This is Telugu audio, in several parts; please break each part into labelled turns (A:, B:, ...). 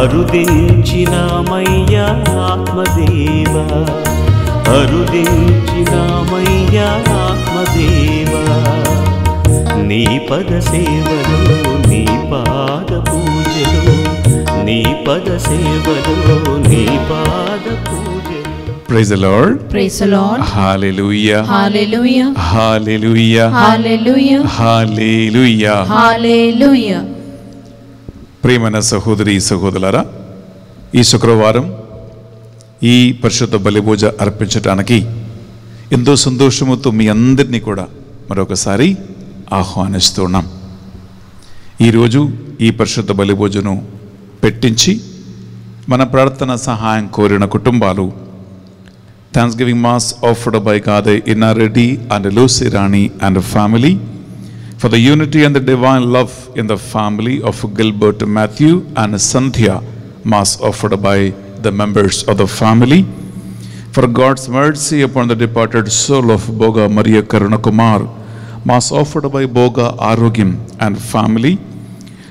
A: అరుదించినామయ్యా ఆత్మదేవా అరుదించినామయ్యా ఆత్మదేవా నీ పద సేవలో నీ పాద పూజలో నీ పద సేవలో నీ పాద పూజలో
B: praise lord
C: Praise the Lord.
B: Hallelujah
C: Hallelujah.
B: Hallelujah
C: Hallelujah.
B: Hallelujah
C: Hallelujah.
B: ప్రియమైన సహోదరి సహోదరులారా ఈ శుక్రవారం ఈ పరిశుద్ధ బలిపూజ అర్పించడానికి ఎంతో సంతోషముతో మీ అందరినీ కూడా మరొకసారి ఆహ్వానిస్తున్నాం ఈరోజు ఈ పరిశుద్ధ బలిపూజను పెట్టించి మన ప్రార్థన సహాయం కోరిన కుటుంబాలు thanks giving mass offered by Kade Innareddy and Lucy Rani and family for the unity and the divine love in the family of Gilbert Matthew and Sandhya, Mass offered by the members of the family. For God's mercy upon the departed soul of Boga Maria Karunakumar, Mass offered by Boga Arogim and family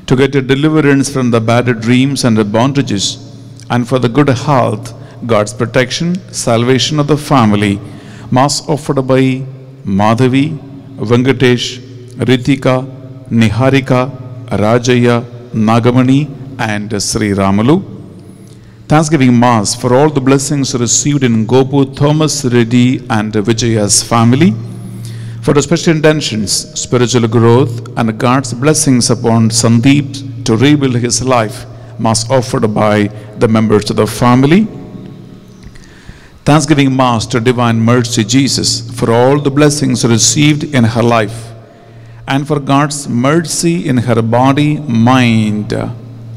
B: to get a deliverance from the bad dreams and the bondages, and for the good health, God's protection, salvation of the family, Mass offered by Madhavi, Venkatesh, Ritika, Niharika, Rajaya, Nagamani, and Sri Ramalu. Thanksgiving Mass for all the blessings received in Gopu Thomas Reddy and Vijaya's family. For the special intentions, spiritual growth, and God's blessings upon Sandeep to rebuild his life, Mass offered by the members of the family. Thanksgiving Mass to Divine Mercy Jesus for all the blessings received in her life and for God's mercy in her body, mind,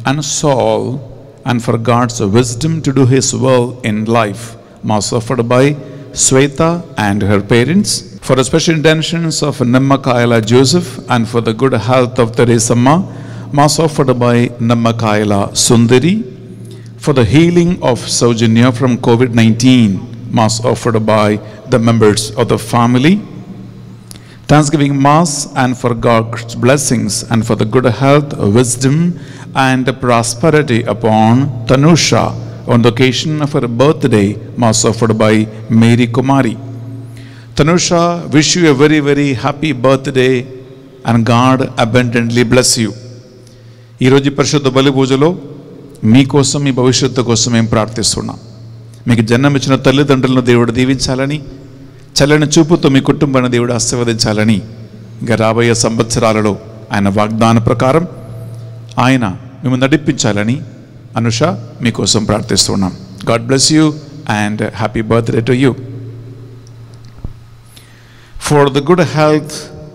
B: and soul, and for God's wisdom to do His will in life. Mass offered by Sweta and her parents. For the special intentions of Nammakaila Joseph and for the good health of Teresa Ma, Mass offered by Nammakaila Sundari for the healing of Sojourner from COVID 19, Mass offered by the members of the family. Thanks thanksgiving mass and for God's blessings and for the good health wisdom and prosperity upon Tanusha on the occasion of her birthday mass offered by Mary Kumari Tanusha wish you a very very happy birthday and God abundantly bless you ఈరోజు పరిశుద్ధ బలి పూజలో మీకోసం మీ భవిష్యత్తు కోసం మేము ప్రార్థిస్తున్నాం. మీకు జన్మ ఇచ్చిన తల్లిదండ్రులను దేవుడు దీవించాలని చల్లని చూపుతో మీ కుటుంబాన్ని దేవుడు ఆశీర్వదించాలని ఇంకా రాబోయే సంవత్సరాలలో ఆయన వాగ్దాన ప్రకారం ఆయన మేము నడిపించాలని అనుష మీకోసం ప్రార్థిస్తున్నాం God bless you and happy birthday to you for the good health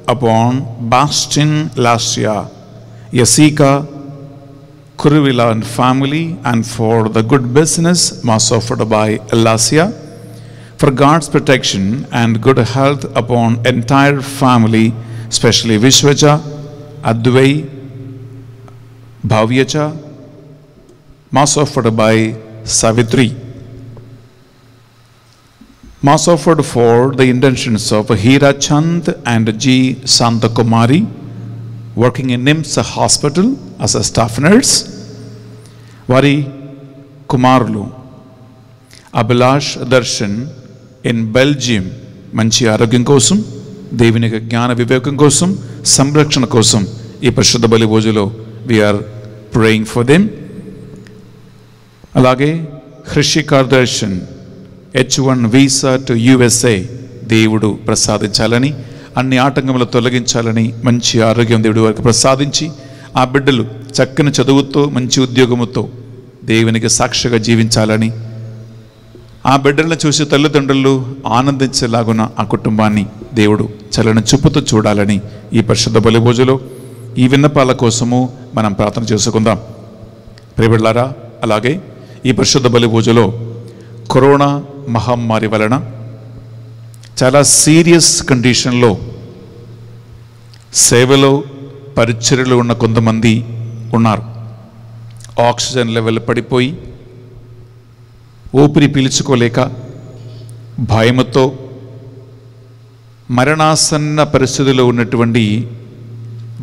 B: upon Bastin Lascia, Yasika, Kuruvila and family, and for the good business mass offered by Lascia, for God's protection and good health upon entire family, especially Vishwacha, Advai, Bhavyacha, mass offered by Savitri. Mass offered for the intentions of Hira Chand and G. Santakumari, working in NIMS hospital as a staff nurse. Vari Kumarlu, Abhilash Darshan, in Belgium మంచి ఆరోగ్యం కోసం దేవుని యొక్క జ్ఞాన వివేకం కోసం సంరక్షణ కోసం ఈ పరిశుద్ధ బలి పూజలో వీఆర్ ప్రేయింగ్ ఫర్ దెమ్ అలాగే Hrishi కార్దర్శన్ H one visa to USA దేవుడు ప్రసాదించాలని అన్ని ఆటంకములు తొలగించాలని మంచి ఆరోగ్యం దేవుడి వారికి ప్రసాదించి ఆ బిడ్డలు చక్కని చదువుతో మంచి ఉద్యోగముతో దేవునికి సాక్షిగా జీవించాలని ఆ బిడ్డలను చూసి తల్లిదండ్రులు ఆనందించేలాగున ఆ కుటుంబాన్ని దేవుడు చలన చూపుతూ చూడాలని ఈ పరిశుద్ధ బలి ఈ విన్నపాల కోసము మనం ప్రార్థన చేసుకుందాం. ప్రియబిడ్లారా అలాగే ఈ పరిశుద్ధ బలి కరోనా మహమ్మారి వలన చాలా సీరియస్ కండిషన్లో సేవలో పరిచర్యలు ఉన్న కొంతమంది ఉన్నారు. ఆక్సిజన్ లెవెల్ పడిపోయి ఊపిరి పీల్చుకోలేక భయముతో మరణాసన్న పరిస్థితిలో ఉన్నటువంటి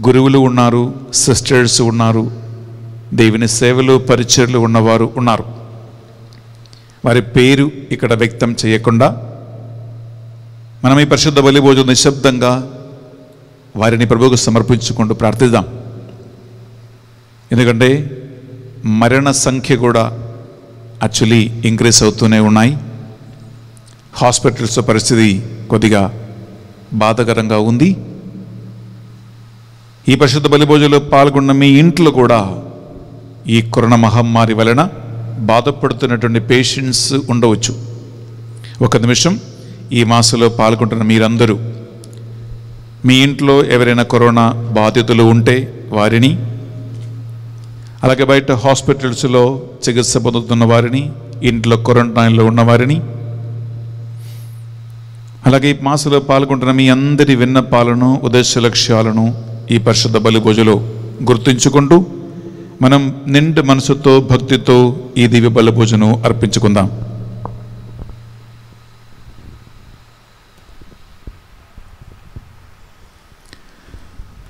B: గురువులు ఉన్నారు సిస్టర్స్ ఉన్నారు దేవుని సేవలు పరిచయలు ఉన్నవారు ఉన్నారు. వారి పేరు ఇక్కడ వ్యక్తం చేయకుండా మనం ఈ పరిశుద్ధ బలి నిశ్శబ్దంగా వారిని ప్రభువుకు సమర్పించుకుంటూ ప్రార్థిద్దాం. ఎందుకంటే మరణ సంఖ్య కూడా యాక్చువల్లీ ఇంక్రీస్ అవుతూనే ఉన్నాయి. హాస్పిటల్స్ పరిస్థితి కొద్దిగా బాధకరంగా ఉంది. ఈ పరిశుద్ధ బలిభోజలో పాల్గొన్న మీ ఇంట్లో కూడా ఈ కరోనా మహమ్మారి వలన బాధపడుతున్నటువంటి పేషెంట్స్ ఉండవచ్చు. ఒక నిమిషం ఈ మాసంలో పాల్గొంటున్న మీరందరూ మీ ఇంట్లో ఎవరైనా కరోనా బాధితులు ఉంటే వారిని అలాగే బయట హాస్పిటల్స్లో చికిత్స పొందుతున్న వారిని ఇంట్లో క్వారంటైన్లో ఉన్నవారిని అలాగే ఈ మాసలో పాల్గొంటున్న మీ అందరి విన్నపాలను ఉద్దేశ లక్ష్యాలను ఈ పరిషత్ బలి పూజలో గుర్తుంచుకుంటూ మనం నిండు మనసుతో భక్తితో ఈ దివ్య బలి పూజను అర్పించుకుందాం.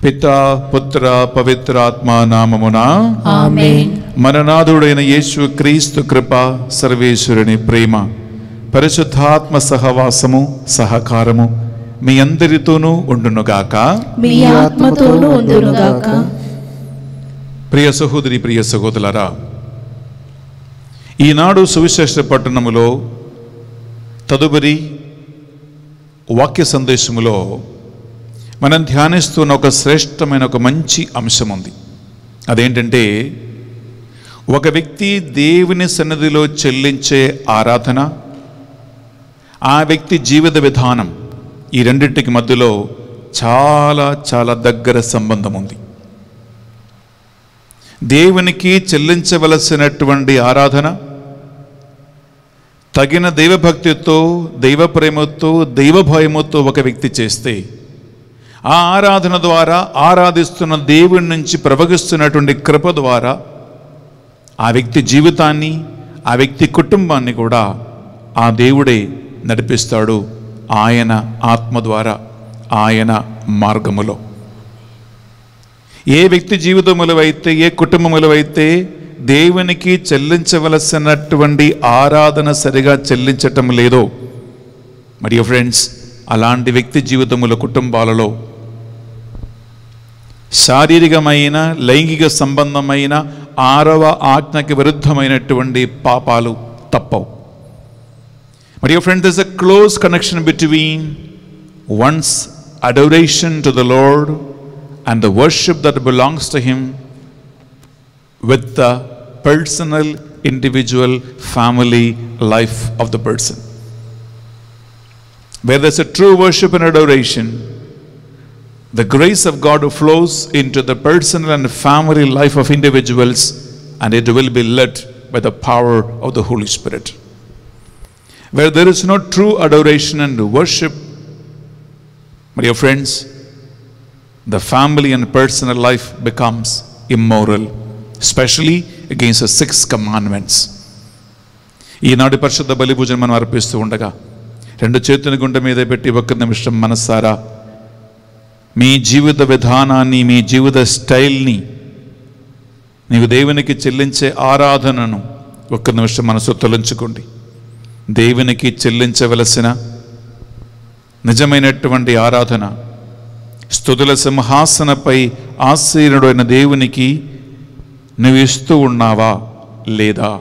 B: పితా పుత్ర పవిత్రాత్మ నామమున.
C: ఆమేన్.
B: మననాథుడైన యేసు క్రీస్తు కృప సర్వేశ్వరుని ప్రేమ పరిశుద్ధాత్మ సహవాసము సహకారము మీ అందరితోనూ ఉండునుగాక. ప్రియ సహోదరి ప్రియ సహోదరులారా ఈనాడు సువిశేష పట్టణములో తదుపరి వాక్య సందేశములో మనం ధ్యానిస్తున్న ఒక శ్రేష్టమైన ఒక మంచి అంశం ఉంది అదేంటంటే ఒక వ్యక్తి దేవుని సన్నిధిలో చెల్లించే ఆరాధన ఆ వ్యక్తి జీవిత విధానం ఈ రెండింటికి మధ్యలో చాలా చాలా దగ్గర సంబంధం ఉంది దేవునికి చెల్లించవలసినటువంటి ఆరాధన తగిన దైవభక్తితో దైవ ప్రేమతో దైవ భయముతో ఒక వ్యక్తి చేస్తే ఆ ఆరాధన ద్వారా ఆరాధిస్తున్న దేవుడి నుంచి ప్రవహిస్తున్నటువంటి కృప ద్వారా ఆ వ్యక్తి జీవితాన్ని ఆ వ్యక్తి కుటుంబాన్ని కూడా ఆ దేవుడే నడిపిస్తాడు ఆయన ఆత్మ ద్వారా ఆయన మార్గములో. ఏ వ్యక్తి జీవితములో అయితే ఏ కుటుంబములో అయితే దేవునికి చెల్లించవలసినటువంటి ఆరాధన సరిగా చెల్లించటం లేదో మరియు ఫ్రెండ్స్ అలాంటి వ్యక్తి జీవితముల కుటుంబాలలో శారీరకమైన లైంగిక సంబంధమైన ఆరవ ఆజ్ఞకి విరుద్ధమైనటువంటి పాపాలు తప్పవు మరియు friend this a close connection between one's adoration to the Lord and the worship that belongs to him with the personal, individual, family life of the person. Where there's a true worship and adoration, the grace of God flows into the personal and family life of individuals, and it will be led by the power of the Holy Spirit. Where there is no true adoration and worship, my dear friends, the family and personal life becomes immoral, especially against the six commandments. ఈనాటి పరిశుద్ధ బలి పూజను మనం అర్పిస్తూ ఉండగా రెండు చేతుని గుండె మీద పెట్టి ఒక్క నిమిషం మనస్సారా మీ జీవిత విధానాన్ని మీ జీవిత స్టైల్ని నీకు దేవునికి చెల్లించే ఆరాధనను ఒక్క నిమిషం మనసు తొలగించుకోండి. దేవునికి చెల్లించవలసిన నిజమైనటువంటి ఆరాధన స్థుతుల సింహాసనపై ఆశీనుడైన దేవునికి నువ్వు ఇస్తూ ఉన్నావా లేదా?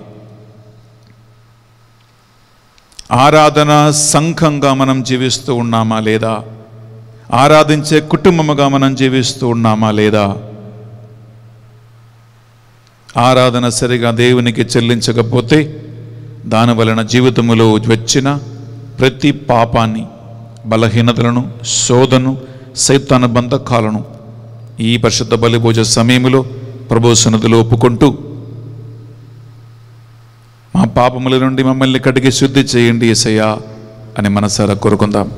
B: ఆరాధన సంఘంగా మనం జీవిస్తూ ఉన్నామా లేదా? ఆరాధించే కుటుంబముగా మనం జీవిస్తూ ఉన్నామా లేదా? ఆరాధన సరిగా దేవునికి చెల్లించకపోతే దాని వలన జీవితములో వచ్చిన ప్రతి పాపాన్ని బలహీనతలను శోధను సైతాన బంధకాలను ఈ పరిశుద్ధ బలి పూజ సమయంలో ప్రభు సన్నదిలో ఒప్పుకుంటూ పాపముల నుండి మమ్మల్ని కడిగి శుద్ధి చేయండి ఎసయ్యా అని మనసారా కోరుకుందాం.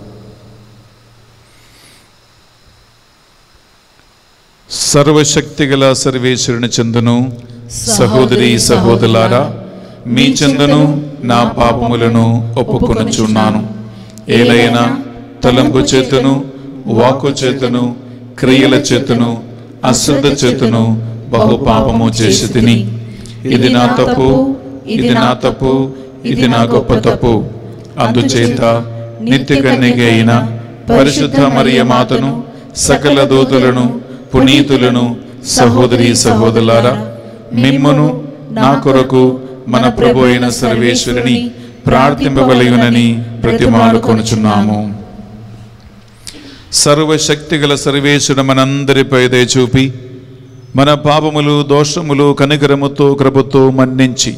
B: సర్వశక్తి గల సర్వేశ్వరుని చెందును. సహోదరి సహోదరులారా మీ చెందును నా పాపములను ఒప్పుకొనుచున్నాను. ఏలైనా తలంపు చేతును వాకు చేతును క్రియల చేతును అశ్రద్ధ చేతును బహు పాపము చేసి తిని. ఇది నా తప్పు ఇది నా తప్పు ఇది నా గొప్ప తప్పు. అందుచేత నిత్య కన్యగైన పరిశుద్ధ మరియ మాతను సకల దూతలను పునీతులను సహోదరి సహోదరులారా మిమ్మను నా కొరకు మన ప్రభు అయిన సర్వేశ్వరుని ప్రార్థింపవలయునని ప్రతిమాలు కొనుచున్నాము. సర్వశక్తి గల సర్వేశ్వరుడు మనందరిపై దయ చూపి మన పాపములు దోషములు కనికరముతో కృపతో మన్నించి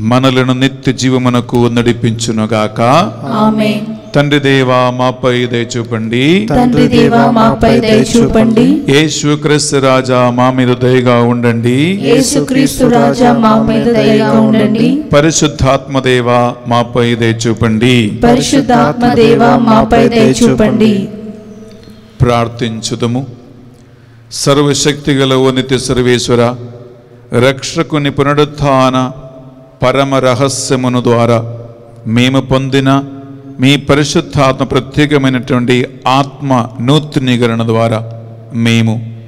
B: మనలను నిత్య జీవమునకు నడిపించునుగాక.
C: ఆమె
B: తండ్రి దేవా మాపై దయ చూపండి.
C: తండ్రి దేవా మాపై దయ చూపండి.
B: యేసు క్రీస్తు రాజా మా మీద దయగా ఉండండి.
C: యేసుక్రీస్తు రాజా మా మీద దయగా ఉండండి.
B: పరిశుద్ధాత్మ దేవా మాపై దయ చూపండి.
C: పరిశుద్ధాత్మ దేవా మాపై దయ చూపండి.
B: ప్రార్థించుదము. సర్వశక్తి గల ఓ నిత్య సర్వేశ్వర రక్షకుని పునరుత్థాన పరమ రహస్యమును ద్వారా మేము పొందిన మీ పరిశుద్ధాత్మ ప్రత్యేకమైనటువంటి ఆత్మ నూతనీకరణ ద్వారా మేము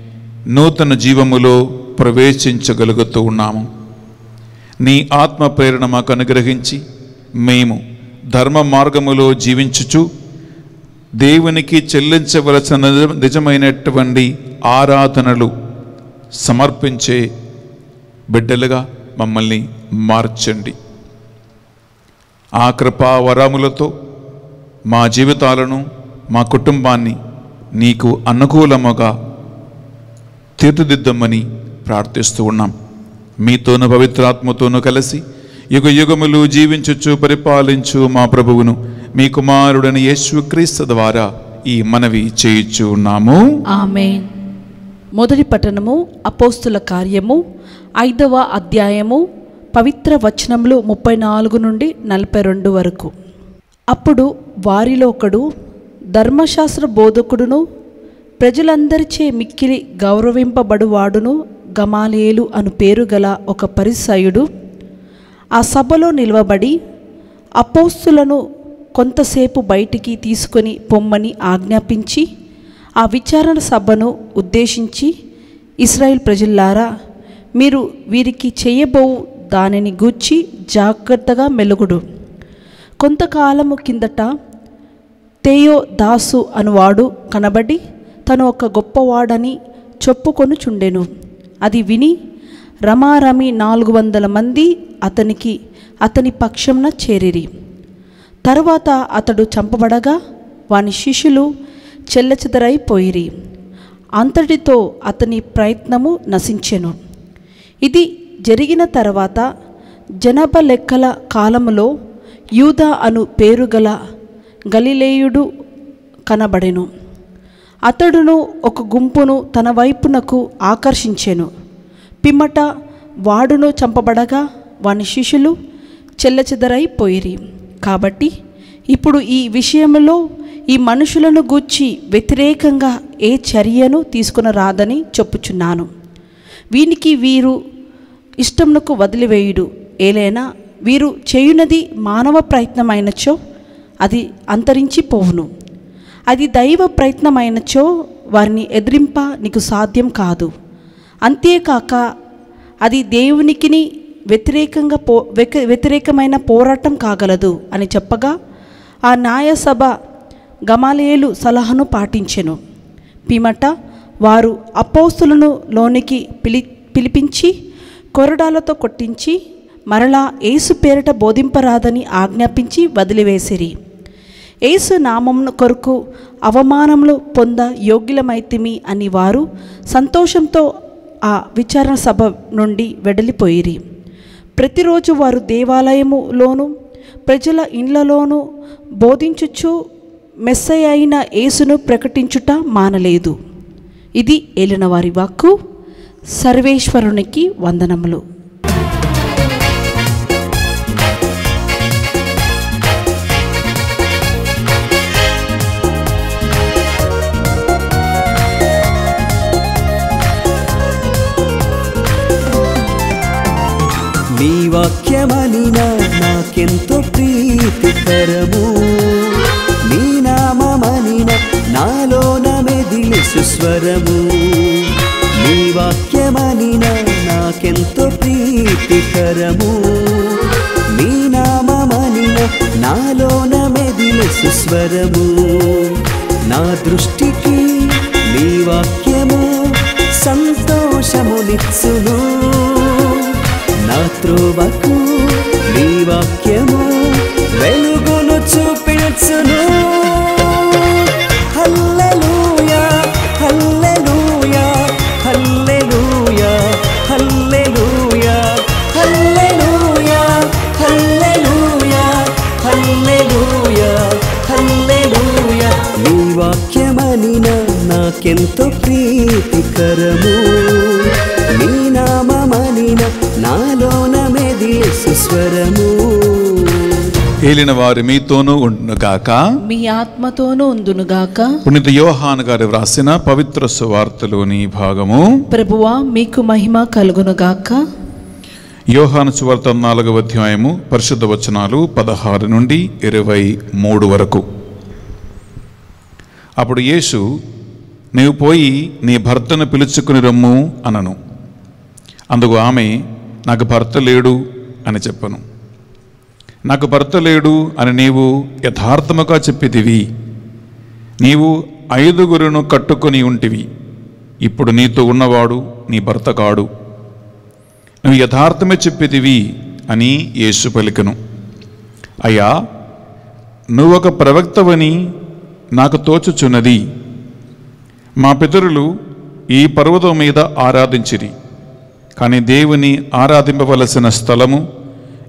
B: నూతన జీవములో ప్రవేశించగలుగుతూ ఉన్నాము. నీ ఆత్మ ప్రేరణ మాకు అనుగ్రహించి మేము ధర్మ మార్గములో జీవించుచు దేవునికి చెల్లించవలసిన నిజ- నిజమైనటువంటి ఆరాధనలు సమర్పించే బిడ్డలుగా మమ్మల్ని మార్చండి. ఆ కృపా వరములతో మా జీవితాలను మా కుటుంబాన్ని నీకు అనుకూలముగా తీర్చిదిద్దమని ప్రార్థిస్తూ ఉన్నాం. మీతోను పవిత్రాత్మతోను కలిసి యుగ యుగములు జీవించచ్చు పరిపాలించు మా ప్రభువును మీ కుమారుడని యేసుక్రీస్తు ద్వారా ఈ మనవి చేయించు ఉన్నాము.
C: ఆమేన్. మొదటి పట్టణము అపోస్తుల కార్యము ఐదవ అధ్యాయము పవిత్ర వచనములు ముప్పై నాలుగు నుండి నలభై రెండు వరకు. అప్పుడు వారిలో ఒకడు ధర్మశాస్త్ర బోధకుడును ప్రజలందరిచే మిక్కిలి గౌరవింపబడువాడును గమాలియేలు అను పేరు గల ఒక పరిసయుడు. ఆ సభలో నిలవబడి అపోస్తులను కొంతసేపు బయటికి తీసుకొని పొమ్మని ఆజ్ఞాపించి ఆ విచారణ సభను ఉద్దేశించి ఇస్రాయిల్ ప్రజల్లారా మీరు వీరికి చేయబోవు దానిని గూర్చి జాగ్రత్తగా మెలుగుడు. కొంతకాలము కిందట తేయో దాసు అనువాడు కనబడి తను ఒక గొప్పవాడని చెప్పుకొనుచుండెను. అది విని రమారమి నాలుగు వందల మంది అతనికి అతని పక్షంన చేరిరి. తరువాత అతడు చంపబడగా వాని శిష్యులు చెల్లచెదరైపోయిరి. అంతటితో అతని ప్రయత్నము నశించెను. ఇది జరిగిన తర్వాత జనాభా లెక్కల కాలములో యూదా అను పేరుగల గలిలేయుడు కనబడెను. అతడును ఒక గుంపును తన వైపునకు ఆకర్షించెను. పిమ్మట వాడును చంపబడగా వాని శిష్యులు చెల్లచెదరైపోయిరి కాబట్టి ఇప్పుడు ఈ విషయంలో ఈ మనుషులను గూర్చి వ్యతిరేకంగా ఏ చర్యను తీసుకుని రాదని చెప్పుచున్నాను. వీనికి వీరు ఇష్టమునకు వదిలివేయుడు. ఏలైనా వీరు చేయునది మానవ ప్రయత్నమైనచో అది అంతరించిపోవును. అది దైవ ప్రయత్నమైనచో వారిని ఎదిరింప నీకు సాధ్యం కాదు. అంతేకాక అది దేవునికిని వ్యతిరేకంగా పో వ్యతిరేకమైన పోరాటం కాగలదు అని చెప్పగా ఆ న్యాయసభ గమాలియేలు సలహాను పాటించెను. పిమట వారు అపోస్తులను లోనికి పిలి పిలిపించి కొరడాలతో కొట్టించి మరలా యేసు పేరిట బోధింపరాదని ఆజ్ఞాపించి వదిలివేసిరి. యేసు నామమును కొరకు అవమానములు పొంద యోగ్యులమైతిమి అని వారు సంతోషంతో ఆ విచారణ సభ నుండి వెడలిపోయిరి. ప్రతిరోజు వారు దేవాలయములోను ప్రజల ఇండ్లలోనూ బోధించుచు మెస్సై అయిన యేసును ప్రకటించుట మానలేదు. ఇది ఏలిన వారి వాక్కు. సర్వేశ్వరునికి వందనములు.
D: వాక్యమనిన నాకెంతో ప్రీతికరము నీ నామమనిన నాలోన మెదిలి సుస్వరము. నీ వాక్యమనిన నాకెంతో ప్రీతికరము నీ నామమనిన నాలోన మెదిలి సుస్వరము. నా దృష్టికి నీ వాక్యము సంతోషమునిచ్చును. నా త్రోవకు నీ వాక్యము వెలుగును చూపించును హల్లెలూయా hallelujah hallelujah hallelujah hallelujah hallelujah hallelujah హల్లెలూయా. నీ వాక్యమనిన నాకెంతో ప్రీతికరము.
B: ఏలిన వారి మీతోనూ ఉండుగాక
C: మీ ఆత్మతోనూ ఉందునుగాక
B: పునీత యోహాన్ గారు వ్రాసిన పవిత్ర సువార్తలోని భాగము.
C: ప్రభువా మీకు మహిమ కలుగునుగాక
B: యోహాను సువార్త నాలుగవ అధ్యాయము పరిశుద్ధ వచనాలు పదహారు నుండి ఇరవై మూడు వరకు. అప్పుడు యేసు నీవు పోయి నీ భర్తను పిలుచుకుని రమ్ము అనను. అందుకు ఆమె నాకు భర్త లేడు అని చెప్పను. నాకు భర్త లేడు అని నీవు యథార్థముగా చెప్పితివి. నీవు ఐదుగురును కట్టుకొని ఉంటివి. ఇప్పుడు నీతో ఉన్నవాడు నీ భర్త కాడు. నువ్వు యథార్థమే చెప్పితివి అని యేసు పలికను. అయ్యా నువ్వొక ప్రవక్తవని నాకు తోచుచున్నది. మా పితరులు ఈ పర్వతం మీద ఆరాధించిరి. కానీ దేవుని ఆరాధింపవలసిన స్థలము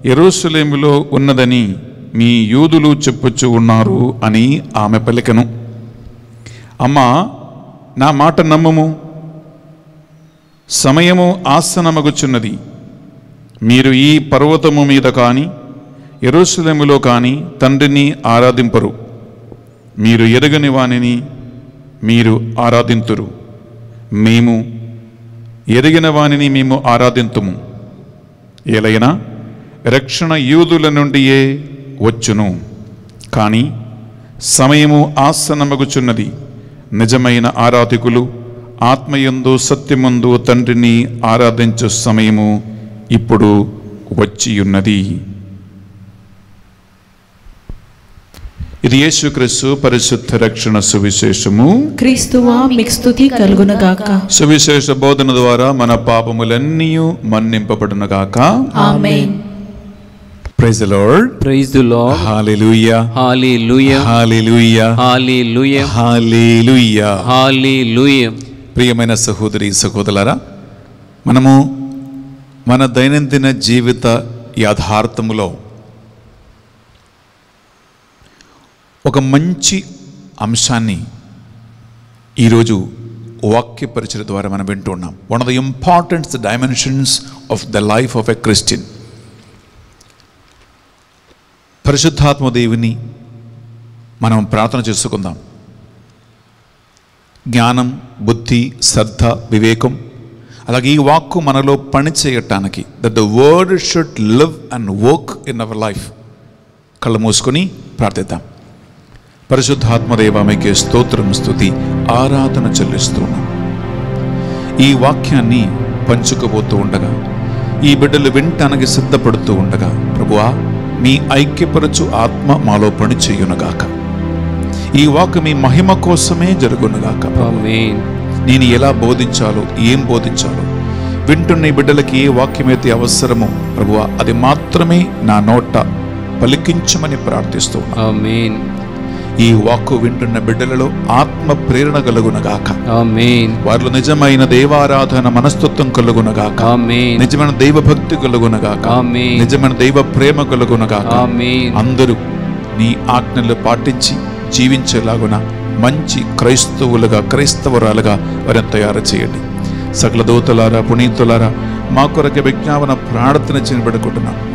B: ఎరుసలేములో ఉన్నదని మీ యూదులు చెప్పొచ్చు ఉన్నారు అని ఆమె పలికను. అమ్మా నా మాట నమ్మము. సమయము ఆసనమగుచున్నది. మీరు ఈ పర్వతము మీద కానీ ఎరుసలేములో కానీ తండ్రిని ఆరాధింపరు. మీరు ఎరగని వానిని మీరు ఆరాధింతురు. మేము ఎరిగిన వానిని మేము ఆరాధింతుము. ఎలైనా రక్షణ యూదుల నుండియే వచ్చును. కానీ సమయము ఆసనమగుచున్నది. నిజమైన ఆరాధికులు ఆత్మయందు సత్యమందు తండ్రిని ఆరాధించు సమయము ఇప్పుడు వచ్చియున్నది. ఇది యేసుక్రీస్తు పరిశుద్ధ రక్షణ సువిశేషము.
C: క్రీస్తువా మీకు స్తుతి కలుగునుగాక.
B: సువిశేష బోధన ద్వారా మన పాపములన్నీ మన్నింపబడునుగాక.
C: ఆమేన్.
B: Praise lord
E: Praise the Lord.
B: Hallelujah
E: Hallelujah.
B: Hallelujah
E: Hallelujah.
B: Hallelujah
E: Hallelujah.
B: ప్రియమైన సహోదరి సహోదరులారా మనము మన దైనందిన జీవిత యథార్థములో ఒక మంచి అంశాన్ని ఈరోజు వాక్య పరిచయ ద్వారా మనం వింటున్నాం one of the important dimensions of the life of a Christian పరిశుద్ధాత్మ దేవుని మనం ప్రార్థన చేసుకుందాం. జ్ఞానం బుద్ధి శ్రద్ధ వివేకం అలాగే ఈ వాక్కు మనలో పని చేయటానికి that the word should live and work in our life కళ్ళు మూసుకొని ప్రార్థిద్దాం. పరిశుద్ధాత్మదేవ మీకే స్తోత్రం స్థుతి ఆరాధన చెల్లిస్తున్నాం ఈ వాక్యాన్ని పంచుకోబోతూ ఉండగా ఈ బిడ్డలు వింటానికి సిద్ధపడుతూ ఉండగా ప్రభువా మీ ఐక్యపరచు ఆత్మ మాలో పని చేయునుగాక ఈ వాక్ మీ మహిమ కోసమే జరుగునుగాక. నేను ఎలా బోధించాలో ఏం బోధించాలో వింటున్న బిడ్డలకి ఏ వాక్యమైతే అవసరమో ప్రభువా అది మాత్రమే నా నోట పలికించమని ప్రార్థిస్తూ. ఈ వాక్కు వింటున్న బిడ్డలలో ఆత్మ ప్రేరణ కలుగునగాక. వారిలో నిజమైన దేవారాధన మనస్తత్వం కలుగునగాక. నిజమైన దైవ భక్తి కలుగునగాక. నిజమైన దైవ ప్రేమ కలుగునగాక. అందరూ నీ ఆజ్ఞలు పాటించి జీవించేలాగున మంచి క్రైస్తవులుగా క్రైస్తవురాలుగా వారిని తయారు చేయండి సకల దూతలారా పునీతులారా మా కొరకు విజ్ఞాపన ప్రార్థన చేయబడుకుంటున్నాం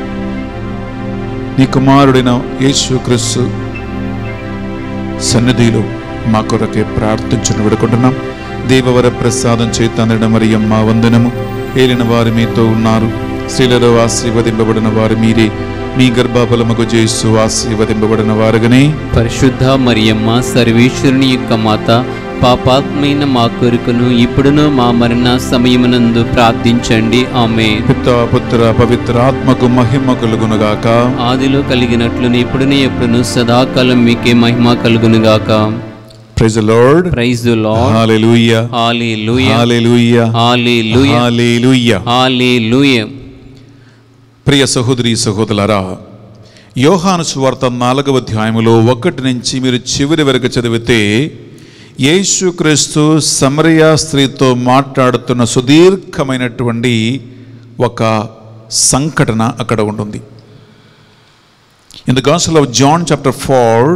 B: నీ కుమారుడైన యేసు క్రీస్తు సన్నిధిలో మా కొరకే ప్రార్థించను విడుకుంటున్నాం. దేవవర ప్రసాదం చేతందడం మరియమ్మ వందనము. ఏలిన వారు మీతో ఉన్నారు. స్త్రీలలో ఆశీర్వదింపబడిన వారు మీరే. మీ గర్భాఫలముకు చేస్తూ ఆశీర్వదింపబడిన వారుగానే.
E: పరిశుద్ధ మరియమ్మ సర్వేశ్వరుని యొక్క మాత పాపాత్మైన మా కొరకును ఇప్పుడును మా మరణ సమయమునందు ప్రార్థించండి. ఆమె
B: పిత పుత్ర పవిత్ర ఆత్మకు మహిమ కలుగునుగాక.
E: ఆదిలో కలిగినట్లును ఇప్పుడునే ఎప్పుడును సదాకాలం మీకే మహిమ కలుగునుగాక.
B: Praise Lord
E: praise Lord
B: hallelujah
E: hallelujah
B: hallelujah
E: hallelujah
B: hallelujah
E: hallelujah
B: ప్రియ సహోదరి సహోదరులారా యోహాను సువార్త నాలుగవ అధ్యాయములో ఒకటి నుంచి మీరు చివరి వరకు చదివితే యేసుక్రీస్తు సమరియా స్త్రీతో మాట్లాడుతున్న సుదీర్ఘమైనటువంటి ఒక సంఘటన అక్కడ ఉంటుంది. In the gospel of John chapter four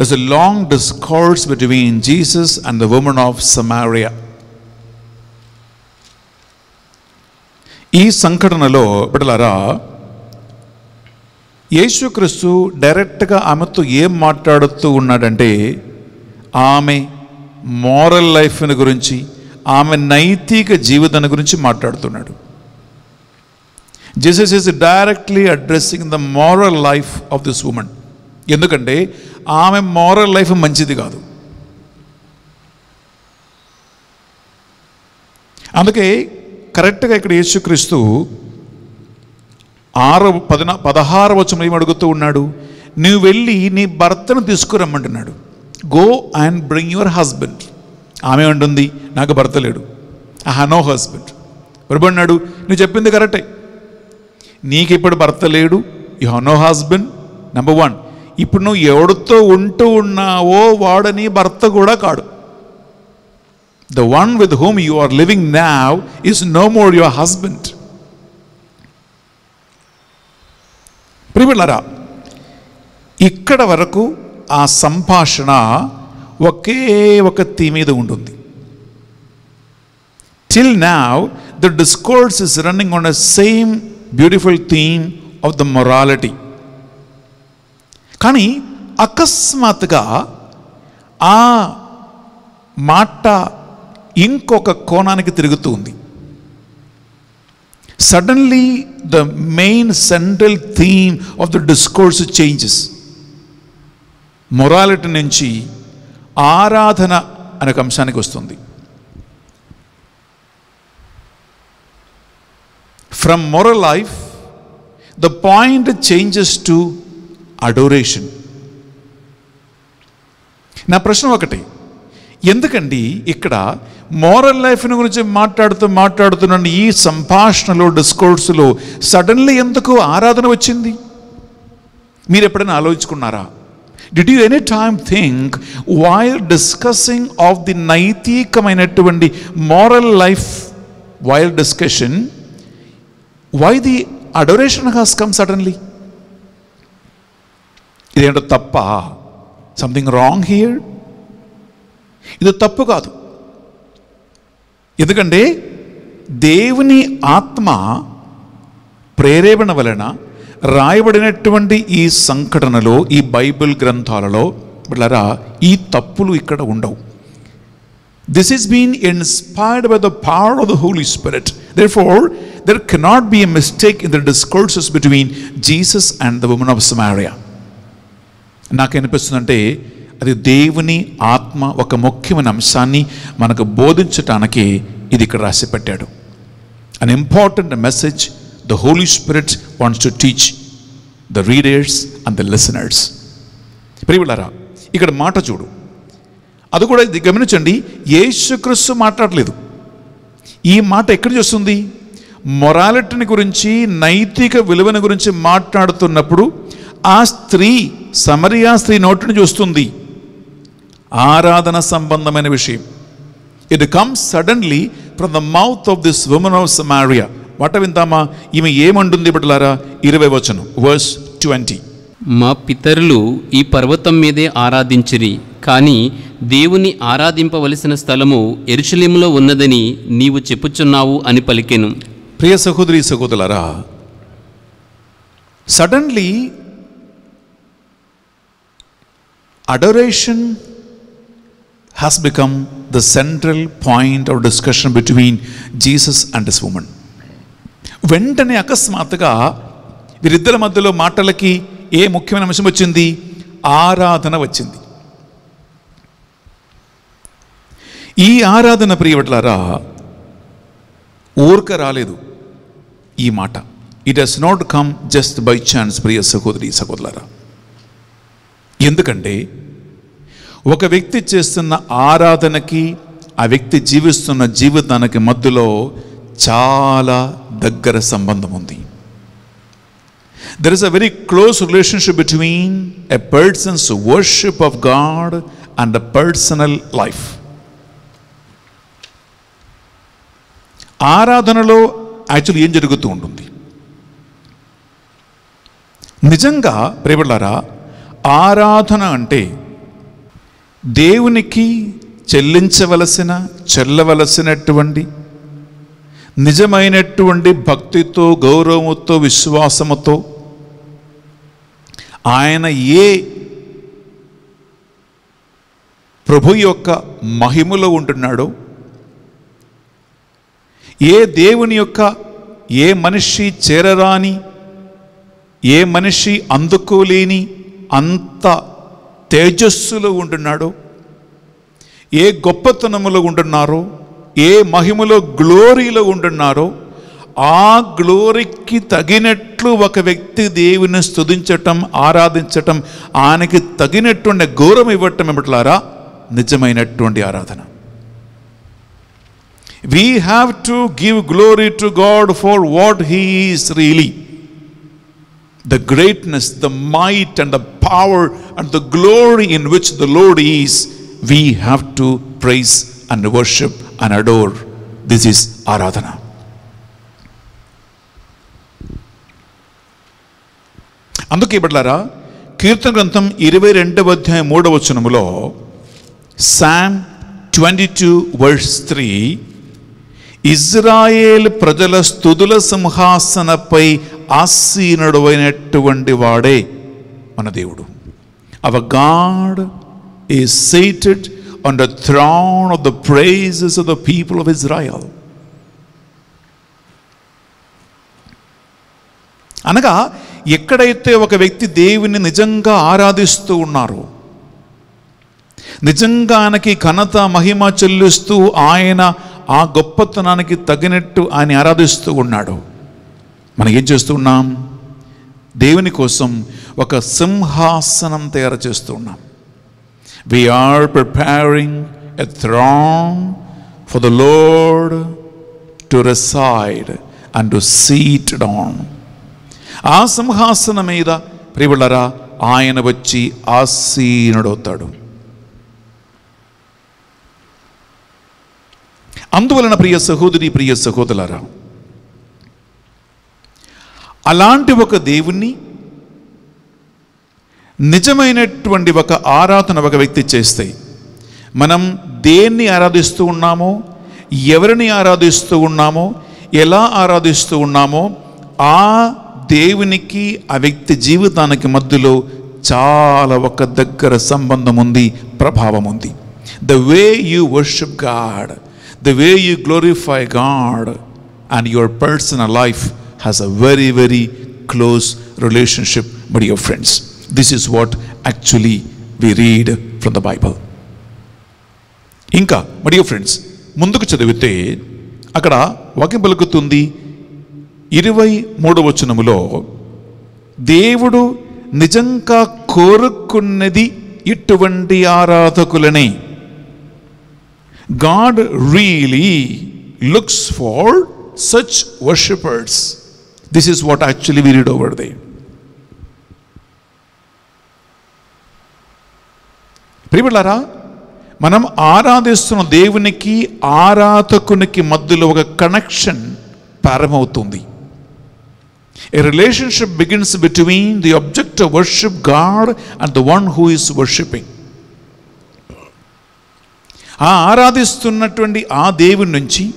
B: thus a long discourse between Jesus and the woman of Samaria ఈ సంఘటనలో బిడలారా యేసుక్రీస్తు డైరెక్ట్గా ఆమెతో ఏం మాట్లాడుతూ ఉన్నాడంటే ఆమె మోరల్ లైఫ్ని గురించి ఆమె నైతిక జీవితాన్ని గురించి మాట్లాడుతున్నాడు. Jesus is directly addressing the moral life of this woman ఎందుకంటే ఆమె మోరల్ లైఫ్ మంచిది కాదు. అందుకే కరెక్ట్గా ఇక్కడ యేసుక్రీస్తు ఆరో పదిన పదహారు వచనం అడుగుతూ ఉన్నాడు? నువ్వు వెళ్ళి నీ భర్తను తీసుకురమ్మంటున్నాడు. Go and bring your husband ఆమె ఉంటుంది నాకు భర్త లేడు. ఐ హ్యావ్ నో హస్బెండ్ ఎవరుబడినాడు నువ్వు చెప్పింది కరెక్టే. నీకు ఇప్పుడు భర్త లేడు you have no husband number one ఇప్పుడు నువ్వు ఎవడితో ఉంటూ ఉన్నావో వాడని భర్త కూడా కాడు. The one with whom you are living now is no more your husband ప్రియులరా ఇక్కడ వరకు ఆ సంభాషణ ఒకే ఒక తీ మీద ఉంటుంది. Till now the discourse is running on a same beautiful theme of the morality కానీ అకస్మాత్తుగా ఆ మాట ఇంకొక కోణానికి తిరుగుతూ ఉంది. Suddenly the main central theme of the discourse changes morality నుంచి ఆరాధన అనే అంశానికి వస్తుంది. From moral life the point changes to adoration నా ప్రశ్న ఒకటి ఎందుకండి ఇక్కడ మోరల్ లైఫ్ని గురించి మాట్లాడుతూ మాట్లాడుతున్న ఈ సంభాషణలో డిస్కోర్స్లో సడన్లీ ఎందుకు ఆరాధన వచ్చింది? మీరు ఎప్పుడైనా ఆలోచించుకున్నారా? Did you any time think while discussing of the నైతికమైనటువంటి moral life while discussion why the adoration has come suddenly ఇదేంటో తప్ప సంథింగ్ రాంగ్ హియర్ ఇది తప్పు కాదు ఎందుకంటే దేవుని ఆత్మ ప్రేరేపణ వలన రాయబడినటువంటి ఈ సంఘటనలో ఈ బైబిల్ గ్రంథాలలో బిడ్డలారా ఈ తప్పులు ఇక్కడ ఉండవు. This is been inspired by the power of the Holy Spirit therefore there cannot be a mistake in the discourses between Jesus and the women of Samaria నాకు అనిపిస్తుందంటే అది దేవుని ఆత్మ ఒక ముఖ్యమైన అంశాన్ని మనకు బోధించటానికి ఇది ఇక్కడ రాసి పెట్టాడు an important message the Holy Spirit wants to teach the readers and the listeners ప్రియులరా ఇక్కడ మాట చూడు. అది కూడా ఇది గమనించండి యేసుక్రీస్తు మాట్లాడలేదు. ఈ మాట ఎక్కడ చూస్తుంది? మొరాలిటీని గురించి నైతిక విలువని గురించి మాట్లాడుతున్నప్పుడు ఆ స్త్రీ సమరియా స్త్రీ నోటిని చూస్తుంది. ఆరాధన సంబంధమైన విషయం. It comes suddenly from the mouth of this woman of Samaria మాట విందామా? ఈమె ఏమంటుంది బిడ్డలారా? ఇరవై వచనం వర్స్ ట్వంటీ
E: మా పితరులు ఈ పర్వతం మీదే ఆరాధించిరి కానీ దేవుని ఆరాధింపవలసిన స్థలము ఎరుషలేములో ఉన్నదని నీవు చెప్పుచున్నావు అని పలికెను.
B: ప్రియ సహోదరి సహోదరులారా suddenly adoration has become the central point of discussion between Jesus and this woman వెంటనే అకస్మాత్తుగా వీరిద్దరి మధ్యలో మాటలకి ఏ ముఖ్యమైన అంశం వచ్చింది? ఆరాధన వచ్చింది. ఈ ఆరాధన ప్రియవట్లారా ఊరక రాలేదు ఈ మాట. It has not come just by chance ప్రియ సహోదరి సహోదరులారా. ఎందుకంటే ఒక వ్యక్తి చేస్తున్న ఆరాధనకి ఆ వ్యక్తి జీవిస్తున్న జీవితానికి మధ్యలో చాలా దగ్గర సంబంధం ఉంది. There is a very close relationship between a person's worship of God and the personal life ఆరాధనలో యాక్చువల్లీ ఏం జరుగుతూ ఉంటుంది? నిజంగా ప్రేమలారా ఆరాధన అంటే దేవునికి చెల్లించవలసిన చెల్లవలసినటువంటి నిజమైనటువంటి భక్తితో గౌరవముతో విశ్వాసముతో ఆయన ఏ ప్రభు యొక్క మహిమలో ఉంటున్నాడో ఏ దేవుని యొక్క ఏ మనిషి చేరరాని ఏ మనిషి అందుకోలేని అంత తేజస్సులో ఉంటున్నాడో ఏ గొప్పతనములో ఉంటున్నారో ఏ మహిమలో గ్లోరీలో ఉండున్నారో ఆ గ్లోరీకి తగినట్లు ఒక వ్యక్తి దేవుని స్తుంచటం ఆరాధించటం ఆయనకి తగినట్టుండే గౌరవం ఇవ్వటం ఏమిటారా నిజమైనటువంటి ఆరాధన. We have to give glory to God for what he is really the greatness the might and the power and the glory in which the Lord is we have to praise and worship and adore. This is Aradhana. అందుకే బిడ్డారా కీర్తన గ్రంథం ఇరవై రెండవ అధ్యాయం మూడవ వచనములో Psalm twenty two verse three Israel ప్రజల స్థుతుల సింహాసనపై ఆసీనుడైనటువంటి వాడే మన దేవుడు our God is seated on the throne of the praises of the people of Israel. అనగా ఎక్కడైతే ఒక వ్యక్తి దేవుని నిజంగా ఆరాధిస్తూ ఉన్నారో నిజంగా ఆయనకి ఘనత మహిమ చెల్లిస్తూ ఆయన ఆ గొప్పతనానికి తగినట్టు ఆయన ఆరాధిస్తూ ఉన్నాడు. మనం ఏం చేస్తూ ఉన్నాం? దేవుని కోసం ఒక సింహాసనం తయారు చేస్తూ ఉన్నాం. We are preparing a throne for the Lord to reside and to sit down ఆ సింహాసనం మీద ప్రియులరా ఆయన వచ్చి ఆసీనుడవుతాడు అందువలన ప్రియ సహోదరి ప్రియ సహోదరులారా అలాంటి ఒక దేవుణ్ణి నిజమైనటువంటి ఒక ఆరాధన ఒక వ్యక్తి చేస్తే మనం దేన్ని ఆరాధిస్తూ ఉన్నామో ఎవరిని ఆరాధిస్తూ ఉన్నామో ఎలా ఆరాధిస్తూ ఉన్నామో ఆ దేవునికి ఆ వ్యక్తి జీవితానికి మధ్యలో చాలా ఒక దగ్గర సంబంధం ఉంది ప్రభావం ఉంది. The way you worship God the way you glorify God and your personal life has a very very close relationship but your friends this is what actually we read from the Bible ఇంకా మరియు ఫ్రెండ్స్ ముందుకు చదివితే అక్కడ వాక్యం పలుకుతుంది ఇరవై మూడు వచనములో దేవుడు నిజంగా కోరుకున్నది ఇటువంటి ఆరాధకులనే God really looks for such worshippers this is what actually we read over there ప్రియులారా మనం ఆరాధిస్తున్న దేవునికి ఆరాధకునికి మధ్యలో ఒక కనెక్షన్ ప్రారంభమవుతుంది. A relationship begins between the object worship God and the one who who worshipping ఆ ఆరాధిస్తున్నటువంటి ఆ దేవుని నుంచి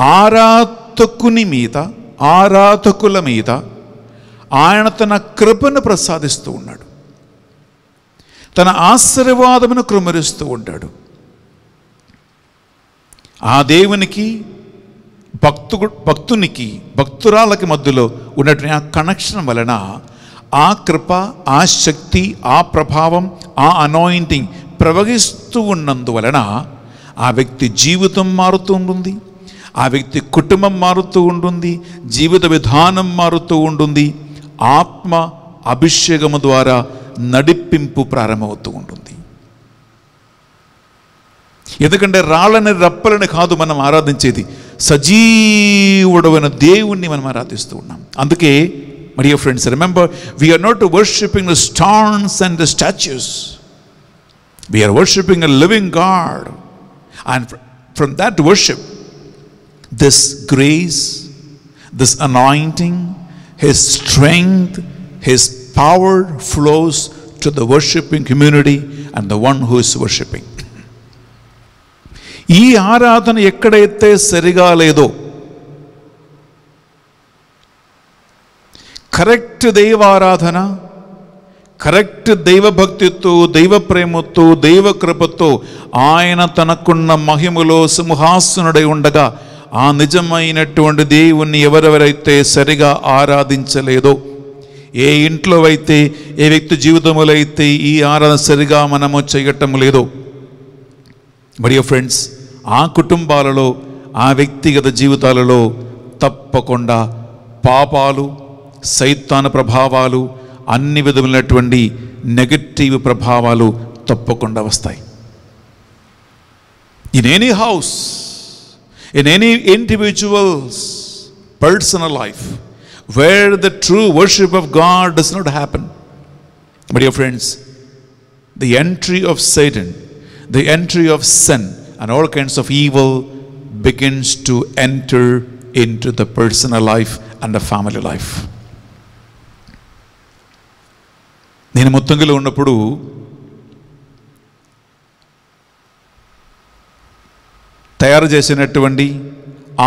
B: ఆరాధకుని మీద ఆరాధకుల మీద ఆయన తన కృపను ప్రసాదిస్తూ ఉన్నాడు. తన ఆశీర్వాదమును కృమరిస్తూ ఉంటాడు. ఆ దేవునికి భక్తు భక్తునికి భక్తురాలకి మధ్యలో ఉన్నటువంటి ఆ కనెక్షన్ వలన ఆ కృప ఆ శక్తి ఆ ప్రభావం ఆ అనాయింటింగ్ ప్రవహిస్తూ ఉన్నందువలన ఆ వ్యక్తి జీవితం మారుతూ ఉంటుంది. ఆ వ్యక్తి కుటుంబం మారుతూ ఉంటుంది. జీవిత విధానం మారుతూ ఉంటుంది. ఆత్మ అభిషేకము ద్వారా నడిపింపు ప్రారంభమవుతూ ఉంటుంది. ఎందుకంటే రాళ్ళని రప్పలని కాదు మనం ఆరాధించేది. సజీవుడమైన దేవుణ్ణి మనం ఆరాధిస్తూ ఉన్నాం. అందుకే మరియు friends remember we are not worshipping the stones and the statues we are worshipping a living God and from that worship this grace this anointing his strength his power flows to the worshipping community and the one who is worshipping ఈ ఆరాధన ఎక్కడైతే సరిగా లేదో కరెక్ట్ దైవారాధన కరెక్ట్ దైవభక్తితో దైవ ప్రేమతో దైవ కృపతో ఆయన తనకున్న మహిమలో సింహాసనుడై ఉండగా ఆ నిజమైనటువంటి దేవుణ్ణి ఎవరెవరైతే సరిగా ఆరాధించలేదో ఏ ఇంట్లో అయితే ఏ వ్యక్తి జీవితంలో అయితే ఈ ఆరాధన సరిగా మనము చేయటం లేదో. మరియు ఫ్రెండ్స్ ఆ కుటుంబాలలో ఆ వ్యక్తిగత జీవితాలలో తప్పకుండా పాపాలు సైతాన ప్రభావాలు అన్ని విధములైనటువంటి నెగటివ్ ప్రభావాలు తప్పకుండా వస్తాయి. In any house in any individual's personal life Where the true worship of God does not happen but your friends the entry of Satan, the entry of sin, and all kinds of evil begins to enter into the personal life and the family life. నేను ముత్తంగిలో ఉన్నప్పుడు తయారు చేసినటువంటి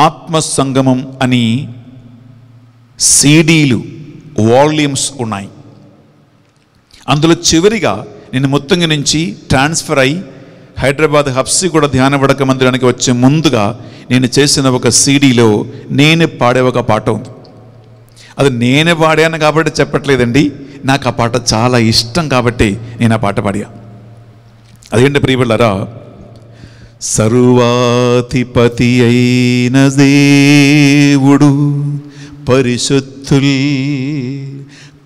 B: ఆత్మ సంగమం అని సీడీలు వాల్యూమ్స్ ఉన్నాయి. అందులో చివరిగా నేను ముత్తంగి నుంచి ట్రాన్స్ఫర్ అయి హైదరాబాద్ హబ్సిగూడ ధ్యాన వడక మందిరానికి వచ్చే ముందుగా నేను చేసిన ఒక సీడీలో నేను పాడే ఒక పాట ఉంది. అది నేను పాడాను కాబట్టి చెప్పట్లేదండి. నాకు ఆ పాట చాలా ఇష్టం కాబట్టి నేను ఆ పాట పాడా అదేంటి ప్రియబిళ్ళరా? సర్వాధిపతి అయిన దేవుడు పరిశుద్ధుల్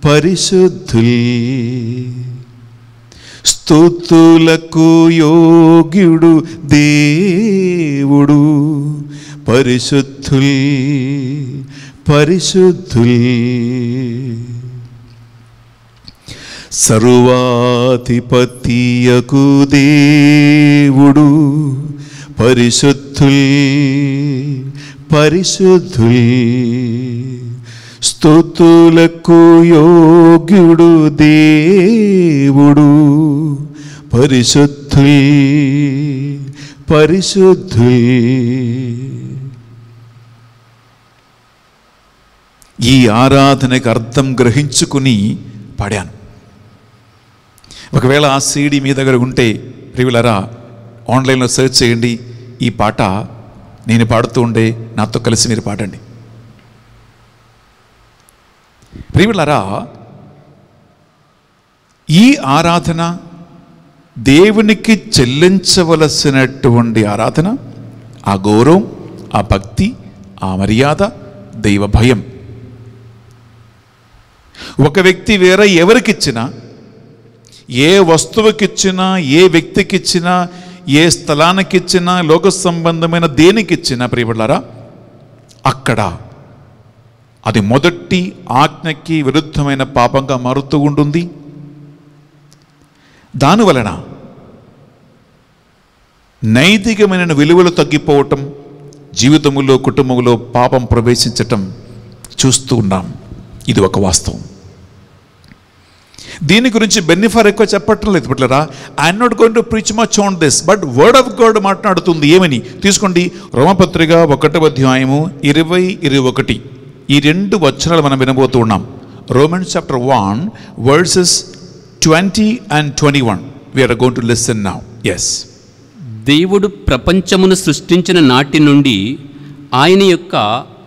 B: పరిశుద్ధుల్. స్తుతులకు యోగ్యుడు దేవుడు పరిశుద్ధుల్ పరిశుద్ధుల్. సర్వాధిపతియకు దేవుడు పరిశుద్ధుల్ పరిశుద్ధుల్. స్థుతులకు యోగ్యుడు దేవుడు. పరిశుద్ధుల్ పరిశుద్ధుల్. ఈ ఆరాధనకు అర్థం గ్రహించుకుని పాడాను. ఒకవేళ ఆ సీడీ మీ దగ్గర ఉంటే ప్రియులరా ఆన్లైన్లో సెర్చ్ చేయండి. ఈ పాట నేను పాడుతూ ఉండే నాతో కలిసి మీరు పాడండి. ప్రియులరా ఈ ఆరాధన దేవునికి చెల్లించవలసినటువంటి ఆరాధన ఆ గౌరవం ఆ భక్తి ఆ మర్యాద దైవ భయం. ఒక వ్యక్తి వేరే ఎవరికిచ్చినా ఏ వస్తువుకిచ్చినా ఏ వ్యక్తికిచ్చినా ఏ స్థలానికిచ్చినా లోక సంబంధమైన దేనికిచ్చినా ప్రియబడ్డారా అక్కడ అది మొదటి ఆజ్ఞకి విరుద్ధమైన పాపంగా మారుతూ ఉంటుంది. దానివలన నైతికమైన విలువలు తగ్గిపోవటం జీవితములో కుటుంబంలో పాపం ప్రవేశించటం చూస్తూ ఉన్నాం. ఇది ఒక వాస్తవం. దీని గురించి బెన్నిఫర్ ఎక్కువ చెప్పటం లేదు బిడ్డరా I'm not going to preach much on this but word of God మాట్లాడుతుంది ఏమని? తీసుకోండి. రోమపత్రిక ఒకటవ అధ్యాయము ఇరవై ఇరవై ఒకటి. ఈ రెండు వచనాలు మనం వినబోతూ ఉన్నాం. Romans chapter one verses twenty and twenty one we are going to listen now yes
E: దేవుడు ప్రపంచమును సృష్టించిన నాటి నుండి ఆయన యొక్క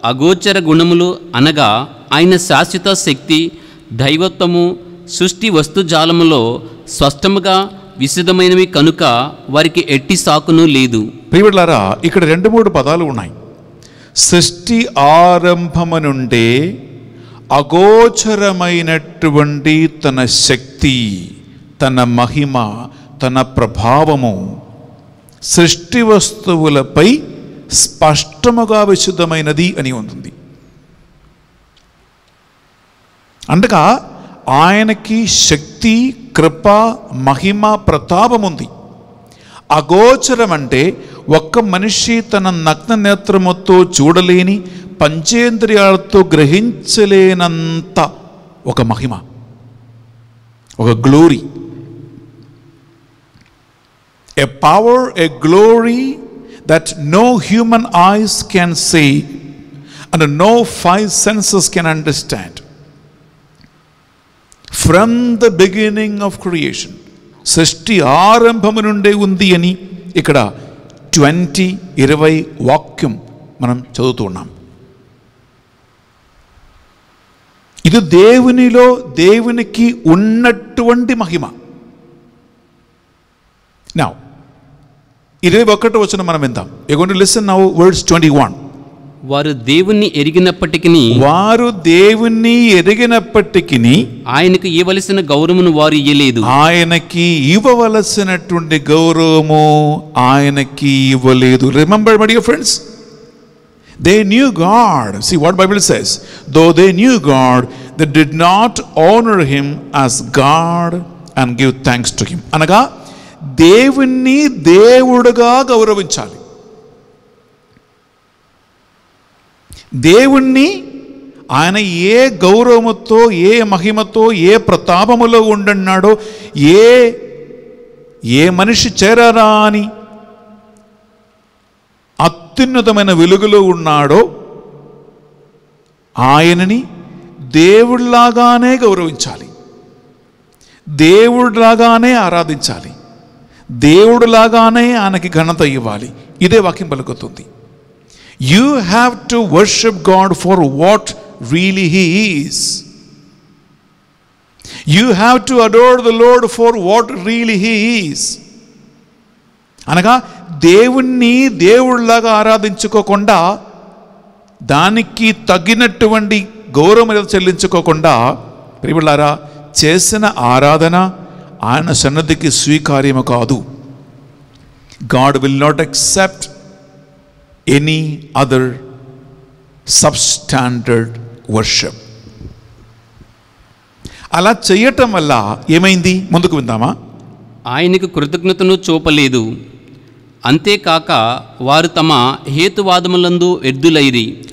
E: అగోచర గుణములు అనగా ఆయన శాశ్వత శక్తి దైవత్వము సృష్టి వస్తుజాలములో స్పష్టముగా విశదమైనవి కనుక వారికి ఎట్టి సాకును లేదు.
B: ప్రియబిడ్లారా ఇక్కడ రెండు మూడు పదాలు ఉన్నాయి. సృష్టి ఆరంభమనుండే అగోచరమైనటువంటి తన శక్తి తన మహిమ తన ప్రభావము సృష్టి వస్తువులపై స్పష్టముగా విశుద్ధమైనది అని ఉంటుంది. అంటగా ఆయనకి శక్తి కృప మహిమ ప్రతాపం ఉంది అగోచరం అంటే ఒక్క మనిషి తన నగ్న నేత్రముతో చూడలేని పంచేంద్రియాలతో గ్రహించలేనంత ఒక మహిమ ఒక glory a power a glory that no human eyes can see and no five senses can understand from the beginning of creation సృష్టి ఆరంభము నుండే ఉంది అని ఇక్కడ ట్వంటీ ఇరవై వాక్యం మనం చదువుతున్నాం ఇది దేవునిలో దేవునికి ఉన్నటువంటి మహిమ. నా ఇరవై ఒకటి వచ్చిన మనం విందాం. ఎగొండి listen now words twenty one
E: వారు దేవుణ్ణి ఎరిగినప్పటికీ
B: వారు దేవుణ్ణి ఎరిగినప్పటికీ
E: ఆయనకు ఇవ్వవలసిన గౌరవమును వారు ఇయ్యలేదు.
B: ఆయనకి ఇవ్వవలసినటువంటి గౌరవము ఆయనకి ఇవ్వలేదు. Remember my dear friends they knew God see what Bible says though they knew God they did not honour him as God and give thanks to him అనగా దేవుణ్ణి దేవుడుగా గౌరవించాలి. దేవుణ్ణి ఆయన ఏ గౌరవముతో ఏ మహిమతో ఏ ప్రతాపములో ఉండన్నాడో ఏ ఏ మనిషి చేరారా అని అత్యున్నతమైన వెలుగులో ఉన్నాడో ఆయనని దేవుడిలాగానే గౌరవించాలి. దేవుడిలాగానే ఆరాధించాలి. దేవుడిలాగానే ఆయనకి ఘనత ఇవ్వాలి. ఇదే వాక్యం పలుకుతుంది. You have to worship God for what really he is you have to adore the Lord for what really he is అనగా దేవుణ్ణి దేవుళ్ళగా ఆరాధించుకోకుండా దానికి తగినటువంటి గౌరవం చెల్లించుకోకుండా ప్రియులారా చేసిన ఆరాధన ఆయన సన్నదికి స్వీకార్యము కాదు. God will not accept any other substandard worship అలా చేయటం వల్ల ఏమైంది? ముందుకు విందామా?
E: ఆయనకు కృతజ్ఞతను చూపలేదు. అంతేకాక వారు తమ హేతువాదములందు ఎద్దులైరి.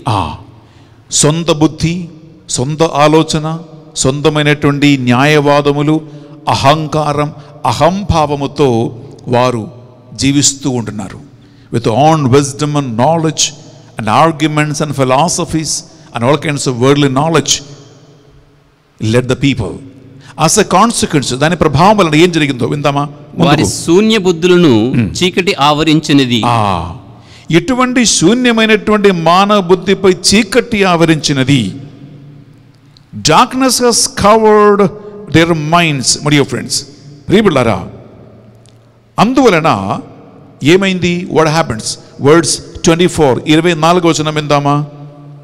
B: సొంత బుద్ధి సొంత ఆలోచన సొంతమైనటువంటి న్యాయవాదములు అహంకారం అహంభావముతో వారు జీవిస్తూ ఉంటున్నారు. With own wisdom and knowledge and arguments and philosophies and all kinds of worldly knowledge let the people as a consequence దాని ప్రభావం వలన ఏం జరిగిందో విందామా?
E: వారి. శూన్య బుద్ధులను చీకటి ఆవరించినది.
B: ఆ ఇటువంటి శూన్యమైనటువంటి మానవ బుద్ధిపై చీకటి ఆవరించినది. Darkness has covered their minds మరియు ఫ్రెండ్స్ ప్రియబిళ్ళారా అందువలన ఏమైంది? What happens words twenty four ఇరవై నాలుగు వచనం విందామా?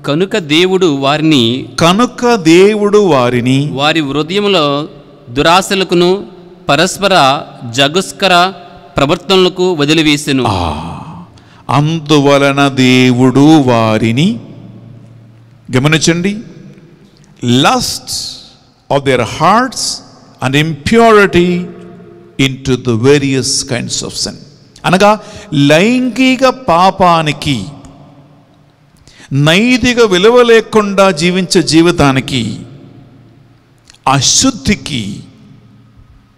E: కనుక దేవుడు వారిని
B: కనుక దేవుడు వారిని
E: వారి హృదయములో దురాశలకును పరస్పర జగుస్కర ప్రవర్తనలకు వదిలివేసెను.
B: అందువలన దేవుడు వారిని గమనించండి. Lust of their hearts and impurity into the various kinds of sin అనగా లైంగిక పాపానికి నైతిక విలువ లేకుండా జీవించే జీవితానికి అశుద్ధికి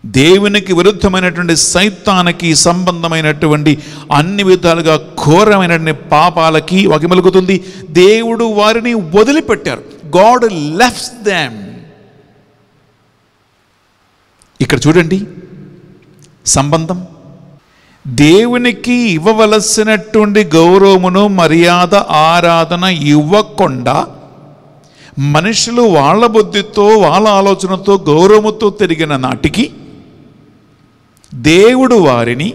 B: దేవునికి విరుద్ధమైనటువంటి సైతానికి సంబంధమైనటువంటి అన్ని విధాలుగా ఘోరమైనటువంటి పాపాలకి వగిమలుగుతుంది. దేవుడు వారిని వదిలిపెట్టారు. గాడ్ లెఫ్ట్స్ దెమ్ ఇక్కడ చూడండి సంబంధం. దేవునికి ఇవ్వవలసినటువంటి గౌరవమును మర్యాద ఆరాధన ఇవ్వకుండా మనుషులు వాళ్ళ బుద్ధితో వాళ్ళ ఆలోచనతో గౌరవముతో తిరిగిన నాటికి దేవుడు వారిని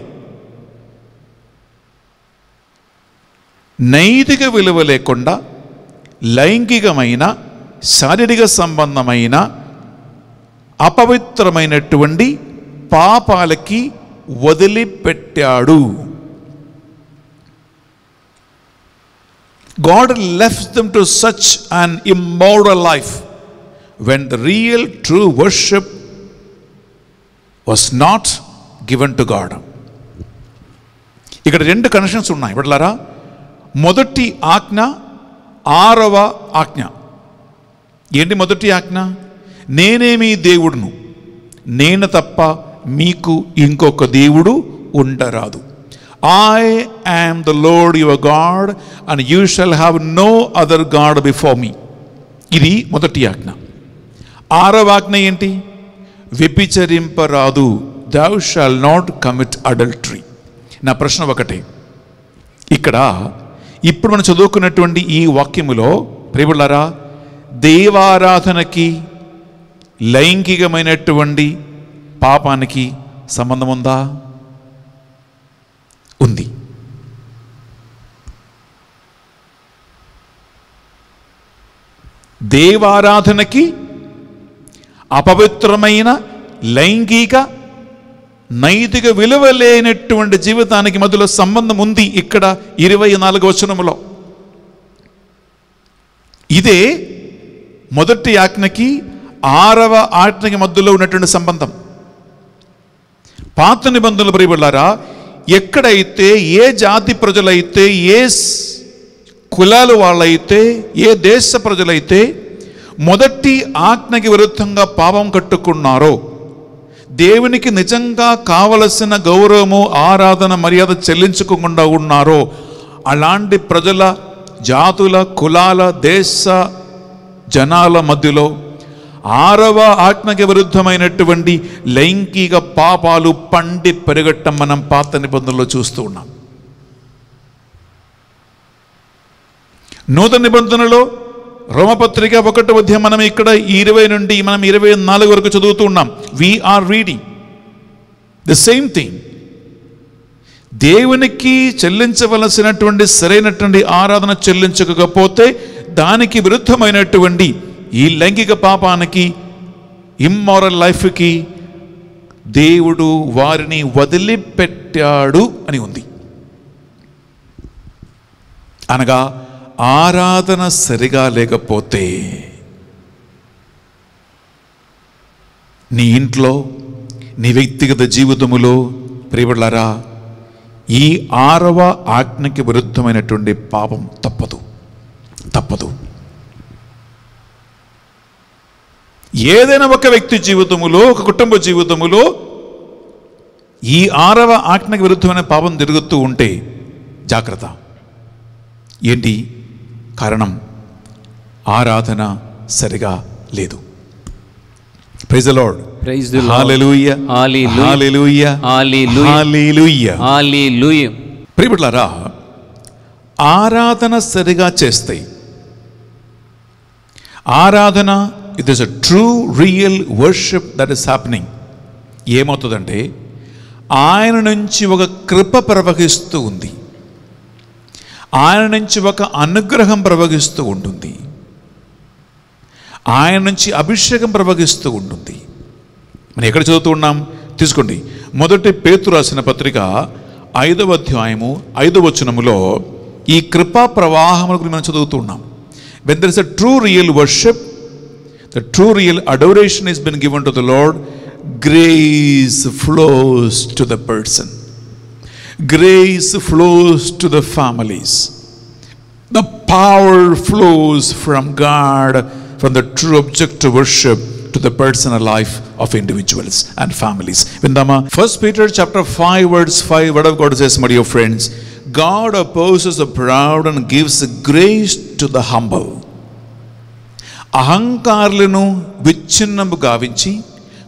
B: నైతిక విలువ లేకుండా లైంగికమైన శారీరక సంబంధమైన అపవిత్రమైనటువంటి పాపాలకి వదిలిపెట్టాడు. God left them to such an immoral life when the real true worship was not given to God ఇక్కడ రెండు కనెక్షన్స్ ఉన్నాయి. వెళ్ళారా మొదటి ఆజ్ఞ ఆరవ ఆజ్ఞ. ఏంటి మొదటి ఆజ్ఞ? నేనేమి దేవుడును నేను తప్ప మీకు ఇంకొక దేవుడు ఉండరాదు. I am the lord your God and you shall have no other God before me ఇది మొదటి ఆజ్ఞ. ఆరవ ఆజ్ఞ ఏంటి? వ్యభిచరింపరాదు. Thou shalt not commit adultery నా ప్రశ్న ఒకటే. ఇక్కడ ఇప్పుడు మనం చదువుకున్నటువంటి ఈ వాక్యములో ప్రేములారా దేవారాధనకి లైంగికమైనటువంటి పాపానికి సంబంధం ఉందా? ఉంది. దేవారాధనకి అపవిత్రమైన లైంగిక నైతిక విలువ లేనటువంటి జీవితానికి మధ్యలో సంబంధం ఉంది ఇక్కడ ఇరవై నాలుగు వచనములో ఇదే మొదటి ఆజ్ఞకి ఆరవ ఆజ్ఞకి మధ్యలో ఉన్నటువంటి సంబంధం. పాత నిబంధనలు ప్రియబడ్డారా ఎక్కడైతే ఏ జాతి ప్రజలైతే ఏ కులాలు వాళ్ళైతే ఏ దేశ ప్రజలైతే మొదటి ఆజ్ఞకి విరుద్ధంగా పాపం కట్టుకున్నారో దేవునికి నిజంగా కావలసిన గౌరవము ఆరాధన మర్యాద చెల్లించుకోకుండా ఉన్నారో అలాంటి ప్రజల జాతుల కులాల దేశ జనాల మధ్యలో ఆరవ ఆజ్ఞకి విరుద్ధమైనటువంటి లైంగిక పాపాలు పండి పెరగటం మనం పాత నిబంధనలో చూస్తూ ఉన్నాం. నూతన నిబంధనలో రోమపత్రిక ఒకటి మధ్య మనం ఇక్కడ ఇరవై నుండి మనం ఇరవై నాలుగు వరకు చదువుతూ ఉన్నాం. We are reading the same thing దేవునికి చెల్లించవలసినటువంటి సరైనటువంటి ఆరాధన చెల్లించకపోతే దానికి విరుద్ధమైనటువంటి ఈ లైంగిక పాపానికి ఇమ్మారల్ లైఫ్కి దేవుడు వారిని వదిలిపెట్టాడు అని ఉంది. అనగా ఆరాధన సరిగా లేకపోతే నీ ఇంట్లో నీ వ్యక్తిగత జీవితములో ప్రియబళ్ళారా ఈ ఆరవ ఆజ్ఞకి విరుద్ధమైనటువంటి పాపం తప్పదు తప్పదు. ఏదైనా ఒక వ్యక్తి జీవితములో ఒక కుటుంబ జీవితములో ఈ ఆరవ ఆజ్ఞకి విరుద్ధమైన పాపం జరుగుతూ ఉంటే జాగ్రత్త. ఏంటి? కారణం ఆరాధన సరిగా లేదు. ప్రైజ్ లార్డ్ హల్లెలూయా ప్రియబిడ్లారా ఆరాధన సరిగా చేస్తాయి ఆరాధన it is a true real worship that is happening ఏమవుతుందంటే ఆయన నుంచి ఒక కృప ప్రవహిస్తూ ఉంది. ఆయన నుంచి ఒక అనుగ్రహం ప్రవహిస్తూ ఉంటుంది. ఆయన నుంచి అభిషేకం ప్రవహిస్తూ ఉంటుంది. మనం ఎక్కడ చదువుతూ ఉన్నాం? తీసుకోండి. మొదటి పేతు రాసిన పత్రిక ఐదవ అధ్యాయము ఐదవ వచనములో ఈ కృపా ప్రవాహముల గురించి మనం చదువుతూ ఉన్నాం. When there is a true real worship The true real adoration has been given to the Lord. Grace flows to the person. Grace flows to the families. The power flows from God, from the true object to worship to the personal life of individuals and families. Vindama, 1 Peter chapter 5, verse 5, What of God says, My dear friends, God opposes the proud and gives grace to the humble. అహంకారులను విచ్ఛిన్నము గావించి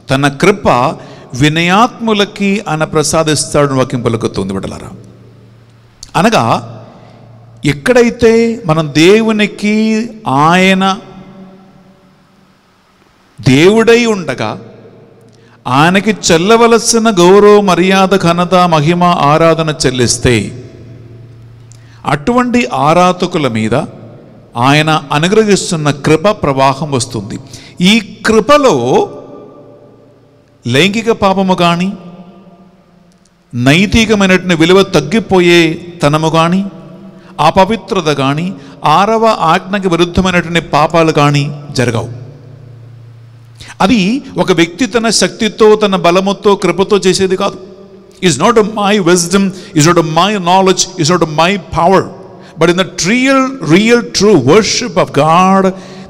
B: తన కృప వినయాత్ములకి ఆయన ప్రసాదిస్తాడు వాక్యం పలుకుతుంది బిడ్డలారా. అనగా ఎక్కడైతే మనం దేవునికి ఆయన దేవుడై ఉండగా ఆయనకి చెల్లవలసిన గౌరవ మర్యాద ఘనత మహిమ ఆరాధన చెల్లిస్తే అటువంటి ఆరాధకుల మీద ఆయన అనుగ్రహిస్తున్న కృప ప్రవాహం వస్తుంది. ఈ కృపలో లైంగిక పాపము కానీ నైతికమైనటువంటి విలువ తగ్గిపోయే తనము కానీ అపవిత్రత కానీ ఆరవ ఆజ్ఞకి విరుద్ధమైనటువంటి పాపాలు కానీ జరగవు. అది ఒక వ్యక్తి తన శక్తితో తన బలముతో కృపతో చేసేది కాదు. Is not my wisdom is not my knowledge is not my power but in real, real true true worship of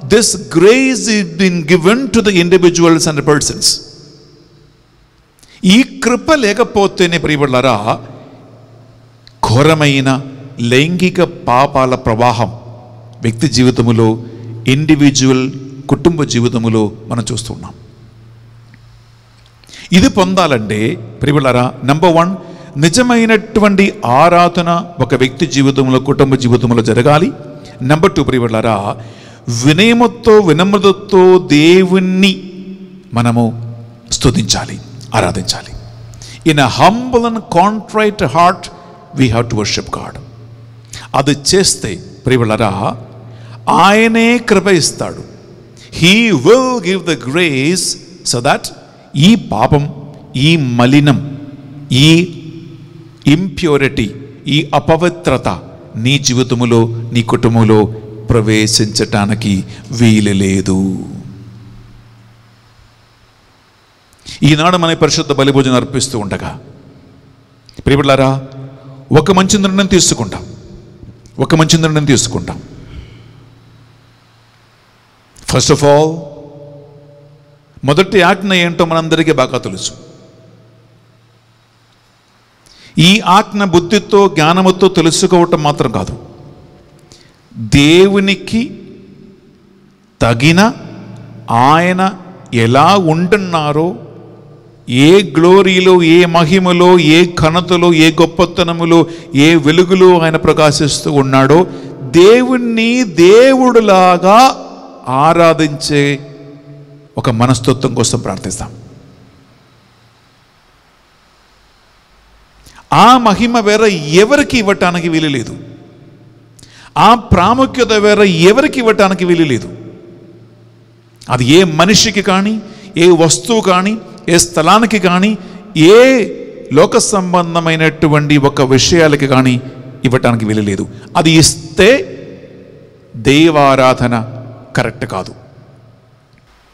B: this grace grace been given to to the individuals and persons ఈ కృప లేకపోతేనే ప్రియబళ్ళరా ఘోరమైన లైంగిక పాపాల ప్రవాహం వ్యక్తి జీవితములో ఇండివిజువల్ కుటుంబ జీవితములో మనం చూస్తున్నాం ఇది పొందాలంటే ప్రియబళ్ళరా నెంబర్ వన్ నిజమైనటువంటి ఆరాధన ఒక వ్యక్తి జీవితంలో కుటుంబ జీవితంలో జరగాలి. నెంబర్ టూ ప్రియబళ్ళరా వినయమతో వినమ్రతతో దేవుణ్ణి మనము స్తుతించాలి ఆరాధించాలి. In a humble and contrite heart we have to worship God అది చేస్తే ప్రియులరా ఆయనే కృప ఇస్తాడు. He will give the grace so that ఈ పాపం ఈ మలినం ఈ ఇంప్యూరిటీ ఈ అపవిత్రత నీ జీవితములో నీ కుటుంబంలో ప్రవేశించటానికి వీలు లేదు. ఈనాడు మన పరిశుద్ధ బలిభోజనం అర్పిస్తూ ఉండగా ప్రియపడారా ఒక మంచి నిర్ణయం తీసుకుంటాం. ఒక మంచి నిర్ణయం తీసుకుంటాం. ఫస్ట్ ఆఫ్ ఆల్ మొదటి ఆజ్ఞ ఏంటో మనందరికీ బాగా తెలుసు. ఈ ఆజ్ఞ బుద్ధితో జ్ఞానముతో తెలుసుకోవటం మాత్రం కాదు. దేవునికి తగిన ఆయన ఎలా ఉంటున్నారో ఏ గ్లోరీలో ఏ మహిమలో ఏ ఘనతలో ఏ గొప్పతనములో ఏ వెలుగులో ఆయన ప్రకాశిస్తూ ఉన్నాడో దేవుణ్ణి దేవుడులాగా ఆరాధించే ఒక మనస్తత్వం కోసం ప్రార్థిస్తాం. ఆ మహిమ వేరే ఎవరికి ఇవ్వటానికి వీలు లేదు ఆ ప్రాముఖ్యత వేరే ఎవరికి ఇవ్వటానికి వీలు లేదు అది ఏ మనిషికి కానీ ఏ వస్తువు కానీ ఏ స్థలానికి కానీ ఏ లోక సంబంధమైనటువంటి ఒక విషయాలకి కానీ ఇవ్వటానికి వీలు లేదు అది ఇస్తే దైవారాధన కరెక్ట్ కాదు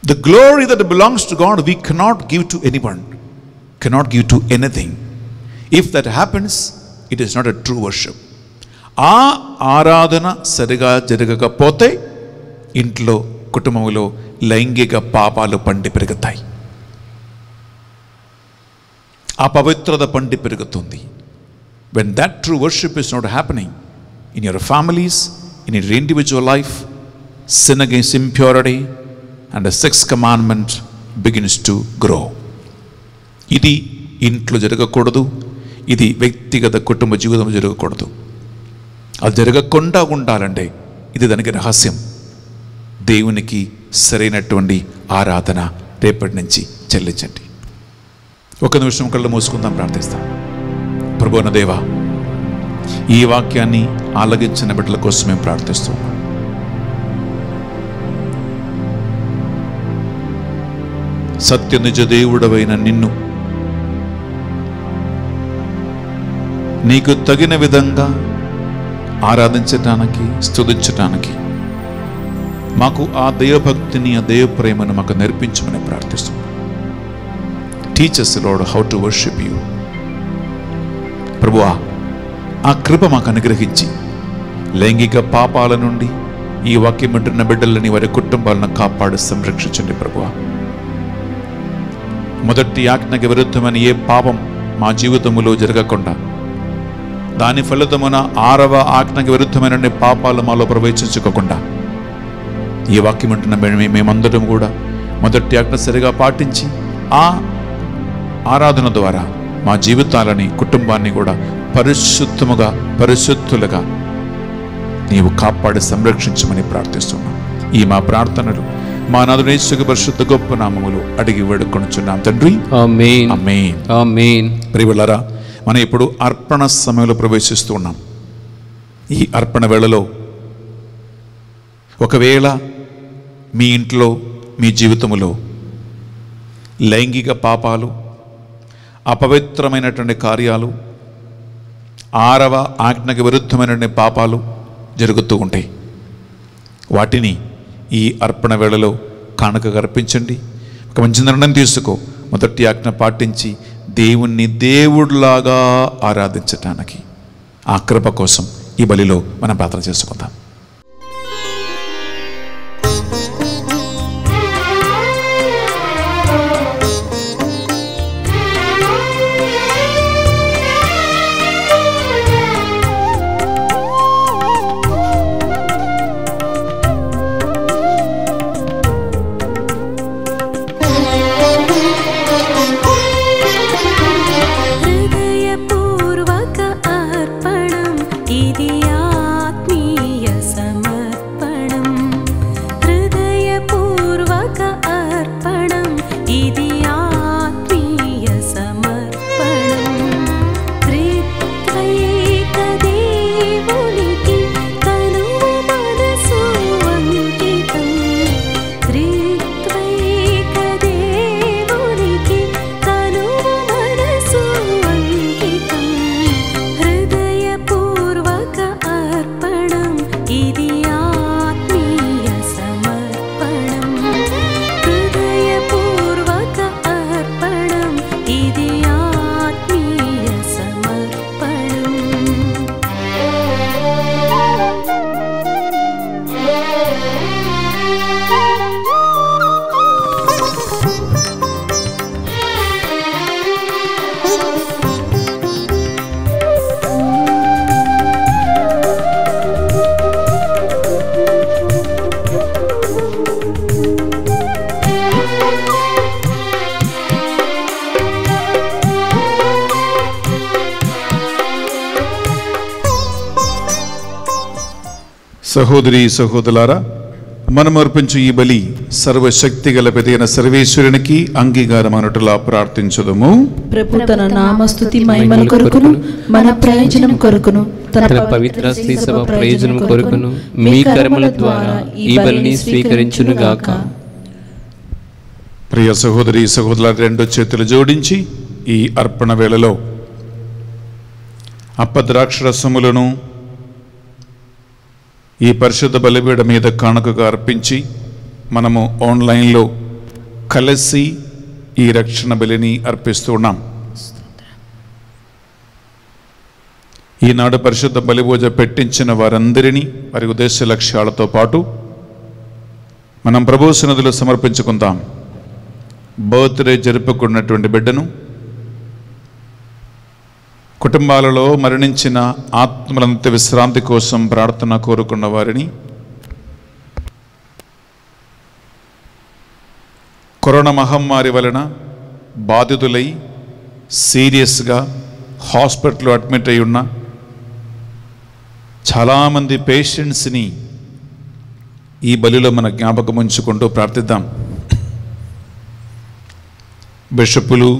B: the glory that belongs to God we cannot give to any one cannot give to anything if that happens it is not a true worship ఆ ఆరాధన సరిగా జరగకపోతే ఇంట్లో కుటుంబంలో లైంగిక పాపాలు పండి పెరుగుతాయి. ఆ పవిత్రత పండి పెరుగుతుంది. When that true worship is not happening in your families in your individual life sin against impurity and sex commandment begins to grow ఇది ఇంట్లో జరగకూడదు ఇది వ్యక్తిగత కుటుంబ జీవితం జరగకూడదు. అది జరగకుండా ఉండాలంటే ఇది దానికి రహస్యం. దేవునికి సరైనటువంటి ఆరాధన రేపటి నుంచి చెల్లించండి. ఒక నిమిషం కళ్ళు మూసుకుందాం ప్రార్థిస్తాం. ప్రభువన దేవా ఈ వాక్యాన్ని ఆలగించిన బిడ్డల కోసం మేము ప్రార్థిస్తున్నాం. సత్య నిజ దేవుడవైన నిన్ను నీకు తగిన విధంగా ఆరాధించటానికి స్థుతించటానికి మాకు ఆ దైవభక్తిని ఆ దైవ ప్రేమను మాకు నేర్పించమని ప్రార్థిస్తున్నాం. Teach us Lord how to worship you ప్రభువా ఆ కృప మాకు అనుగ్రహించి లైంగిక పాపాల నుండి ఈ వాక్యం వింటున్న బిడ్డలని వారి కుటుంబాలను కాపాడి సంరక్షించండి ప్రభువా. మొదటి ఆజ్ఞకి విరుద్ధమైన ఏ పాపం మా జీవితంలో జరగకుండా దాని ఫలితమున ఆరవ ఆజ్ఞకి విరుద్ధమైన పాపాలు మాలో ప్రవేశించుకోకుండా. ఈ వాక్యం వింటున్న మేము మేమందరం కూడా మొదటి ఆజ్ఞ సరిగా పాటించి ఆ ఆరాధన ద్వారా మా జీవితాలని కుటుంబాన్ని కూడా పరిశుద్ధముగా పరిశుద్ధులుగా నీవు కాపాడి సంరక్షించమని ప్రార్థిస్తున్నాం. ఈ మా ప్రార్థనలు మా నదునేశ్వక పరిశుద్ధ గొప్ప నామములు అడిగి వేడుకొనుచున్నాం. తండ్రి ప్రియులరా మనం ఇప్పుడు అర్పణ సమయంలో ప్రవేశిస్తూ ఉన్నాం. ఈ అర్పణ వేళలో ఒకవేళ మీ ఇంట్లో మీ జీవితములో లైంగిక పాపాలు అపవిత్రమైనటువంటి కార్యాలు ఆరవ ఆజ్ఞకి విరుద్ధమైనటువంటి పాపాలు జరుగుతూ ఉంటాయి. వాటిని ఈ అర్పణ వేళలో కానుకగా అర్పించండి. ఒక మంచి నిర్ణయం తీసుకో. మొదటి ఆజ్ఞ పాటించి దేవుణ్ణి దేవుడిలాగా ఆరాధించటానికి. ఆ కృప కోసం ఈ బలిలో మనం ప్రార్థన చేసుకుందాం. సహోదరి సహోదరులారా మనం అర్పించు ఈ బలి సర్వశక్తి గల పెదైన సర్వేశ్వరునికి అంగీకారమనుటలా ప్రార్థించదము.
C: ప్రభు తన నామస్తుతి మహిమల కొరకును మన ప్రయోజనం కొరకును
E: తన పవిత్ర శ్రీ సభ ప్రయోజనం కొరకును మీ కర్మల ద్వారా ఈ బలిని స్వీకరించునుగాక
B: ప్రియ సహోదరి సహోదరుల రెండు చేతులు జోడించి ఈ అర్పణ వేళలో అప్పద్రాక్షరసములను ఈ పరిశుద్ధ బలిపీడ మీద కానుకగా అర్పించి మనము ఆన్లైన్లో కలిసి ఈ రక్షణ బలిని అర్పిస్తున్నాం ఈనాడు పరిశుద్ధ బలిపూజ పెట్టించిన వారందరినీ వారి ఉద్దేశ లక్ష్యాలతో పాటు మనం ప్రభు సన్నదిలో సమర్పించుకుందాం. బర్త్డే జరుపుకున్నటువంటి బిడ్డను కుటుంబాలలో మరణించిన ఆత్మలంత విశ్రాంతి కోసం ప్రార్థన కోరుకున్న వారిని కరోనా మహమ్మారి వలన బాధితులై సీరియస్గా హాస్పిటల్లో అడ్మిట్ అయి ఉన్న చాలామంది పేషెంట్స్ని ఈ బలిలో మన జ్ఞాపకం ఉంచుకుంటూ ప్రార్థిద్దాం. బిషపులు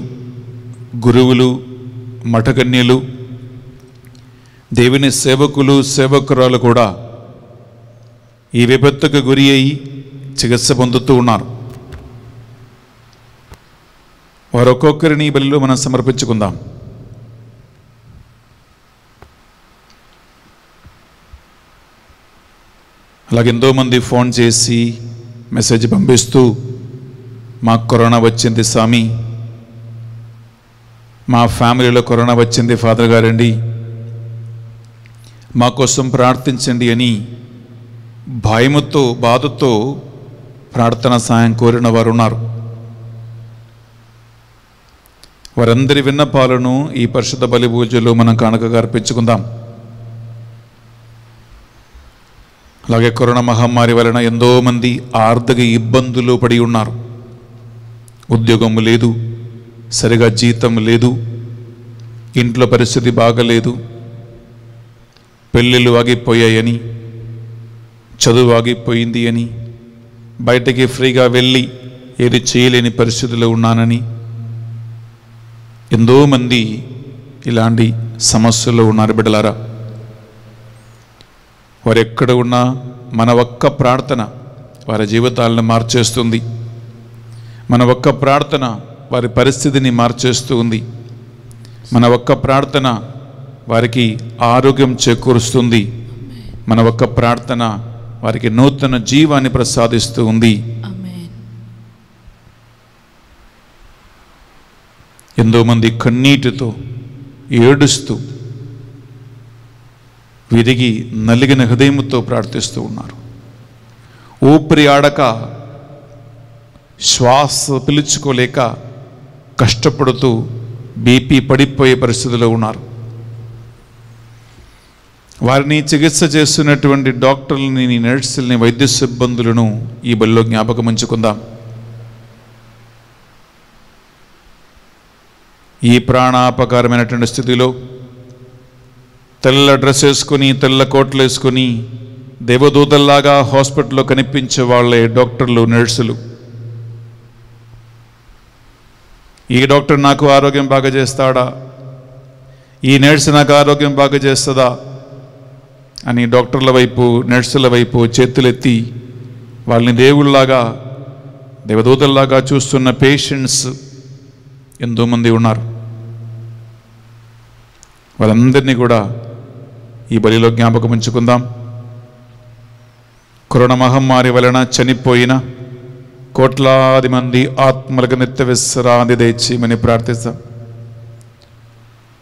B: గురువులు మఠకన్యలు దేవుని సేవకులు సేవకురాలు కూడా ఈ విపత్తుకు గురి అయి చికిత్స పొందుతూ ఉన్నారు. వారొక్కొక్కరిని ఈ బలిలో మనం సమర్పించుకుందాం. అలాగే ఎంతోమంది ఫోన్ చేసి మెసేజ్ పంపిస్తూ మాకు కరోనా వచ్చింది స్వామి మా ఫ్యామిలీలో కరోనా వచ్చింది ఫాదర్ గారండి. మా కోసం ప్రార్థించండి అని భయముతో బాధతో ప్రార్థన సాయం కోరిన వారు ఉన్నారు వారందరి విన్నపాలను ఈ పరిశుద్ధ బలి పూజలో మనం కానుకగా అర్పించుకుందాం. అలాగే కరోనా మహమ్మారి వలన ఎంతోమంది ఆర్థిక ఇబ్బందులు పడి ఉన్నారు. ఉద్యోగం లేదు. సరిగా జీతం లేదు ఇంట్లో పరిస్థితి బాగలేదు పెళ్ళిళ్ళు ఆగిపోయాయని చదువు ఆగిపోయింది అని బయటకి ఫ్రీగా వెళ్ళి ఏది చేయలేని పరిస్థితిలో ఉన్నానని ఎంతోమంది ఇలాంటి సమస్యల్లో ఉన్నారు బిడ్డలారా. వారు ఎక్కడ ఉన్నా మన ఒక్క ప్రార్థన వారి జీవితాలను మార్చేస్తుంది. మన ఒక్క ప్రార్థన వారి పరిస్థితిని మార్చేస్తూ ఉంది. మన ఒక్క ప్రార్థన వారికి ఆరోగ్యం చేకూరుస్తుంది. మన ఒక్క ప్రార్థన వారికి నూతన జీవాన్ని ప్రసాదిస్తూ ఉంది.
C: ఆమేన్
B: ఎంతో మంది కన్నీటితో ఏడుస్తూ విరిగి నలిగిన హృదయముతో ప్రార్థిస్తూ ఉన్నారు. ఊపిరి ఆడక శ్వాస పిలుచుకోలేక కష్టపడుతూ బీపీ పడిపోయే పరిస్థితిలో ఉన్నారు. వారిని చికిత్స చేస్తున్నటువంటి డాక్టర్లని నర్సుల్ని వైద్య సిబ్బందులను ఈ బలిలో జ్ఞాపకం ఉంచుకుందాం. ఈ ప్రాణాపకారమైనటువంటి స్థితిలో తెల్ల డ్రెస్ వేసుకొని తెల్ల కోట్లు వేసుకొని దేవదూతల్లాగా హాస్పిటల్లో కనిపించే వాళ్ళే డాక్టర్లు నర్సులు. ఈ డాక్టర్ నాకు ఆరోగ్యం బాగా చేస్తాడా? ఈ నర్సు నాకు ఆరోగ్యం బాగా చేస్తుందా? అని డాక్టర్ల వైపు నర్సుల వైపు చేతులెత్తి వాళ్ళని దేవుళ్ళలాగా దేవదూతల్లాగా చూస్తున్న పేషెంట్స్ ఎంతోమంది ఉన్నారు. వాళ్ళందరినీ కూడా ఈ బలిలో జ్ఞాపకం ఉంచుకుందాం. కరోనా మహమ్మారి వలన చనిపోయిన కోట్లాది మంది ఆత్మలకు నిత్య విశ్రాంతి తెచ్చిమని ప్రార్థిస్తాం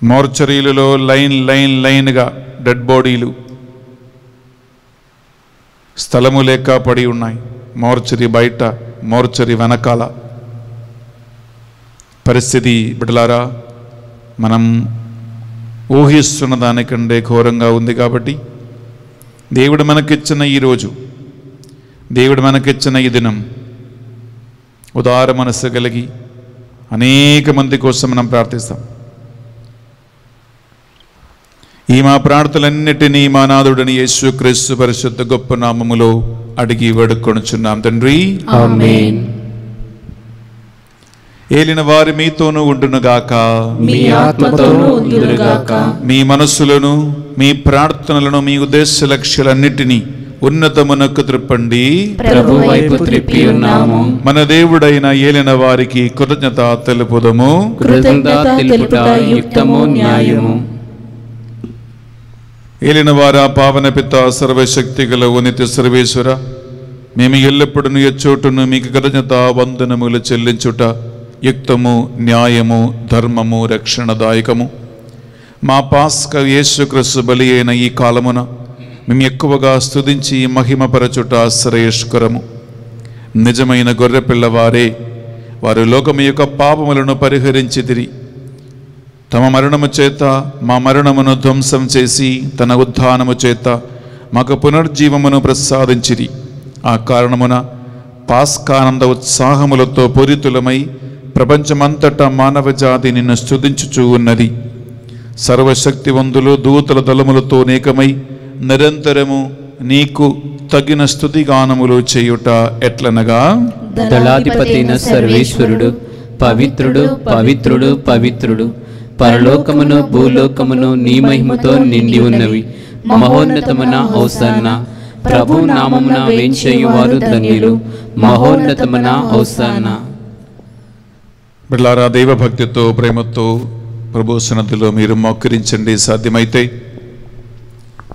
B: మోర్చరీలలో లైన్ లైన్ లైన్గా డెడ్ బాడీలు స్థలము లేక పడి ఉన్నాయి మోర్చరీ బయట మోర్చరీ వెనకాల పరిస్థితి బిడలారా మనం ఊహిస్తున్న దానికంటే ఘోరంగా ఉంది కాబట్టి దేవుడు మనకిచ్చిన ఈ రోజు దేవుడు మనకిచ్చిన ఈ దినం ఉదార మనస్సు కలిగి అనేక మంది కోసం మనం ప్రార్థిస్తాం. ఈ మా ప్రార్థనలన్నిటినీ మా నాథుడిని యేసు క్రీస్తు పరిశుద్ధ గొప్ప నామములో అడిగి వేడుకొనుచున్నాం తండ్రి. ఏలిన వారి మీతోనూ ఉండునుగాక
C: మీ ఆత్మతోనూ ఉందురుగాక
B: మీ మనస్సులను మీ ప్రార్థనలను మీ ఉద్దేశ లక్ష్యాలన్నిటినీ ఉన్నతమునకు త్రిప్పండి.
C: ప్రభు వైపు త్రిప్పి ఉన్నాము
B: మన దేవుడైన ఏలిన వారికి కృతజ్ఞత తెలుపుదము.
C: యుక్తము న్యాయము.
B: ఏలిన వారా పావన పిత సర్వశక్తి గల ఉన్నత సర్వేశ్వర మేము ఎల్లప్పుడూ ఎచ్చోటును మీకు కృతజ్ఞత వందనములు చెల్లించుట యుక్తము న్యాయము ధర్మము రక్షణదాయకము. మా పాస్క యేసుక్రీస్తు బలి అయిన ఈ కాలమున మేము ఎక్కువగా స్థుతించి మహిమపరచుట శ్రేయస్కరము. నిజమైన గొర్రెపిల్లవారే వారు లోకము యొక్క పాపములను పరిహరించిదిరి తమ మరణము చేత మా మరణమును ధ్వంసం చేసి తన ఉత్థానము చేత మాకు పునర్జీవమును ప్రసాదించిరి. ఆ కారణమున పాస్కానంద ఉత్సాహములతో పూరితులమై ప్రపంచమంతటా మానవ జాతి నిన్ను స్థుతించుచూ ఉన్నది. సర్వశక్తివంతులు దూతల దళములతో నేకమై నిరంతరము నీకు తగిన స్తుతిగానములు చేయుట ఎట్లనగా?
E: దళాధిపతిన సర్వేశ్వరుడు పవిత్రుడు పవిత్రుడు పవిత్రుడు పరలోకమును భూలోకమును నీ మహిమతో నిండి ఉన్నవి. మహోన్నతమున ఔసన్న ప్రభు నామమున వేంచేయువారు ధన్యులు. మహోన్నతమున ఔసన్న.
B: బిడ్లారా దైవభక్తితో ప్రేమతో ప్రభు సన్నతిలో మీరు మోకరించండి. సాధ్యమైతే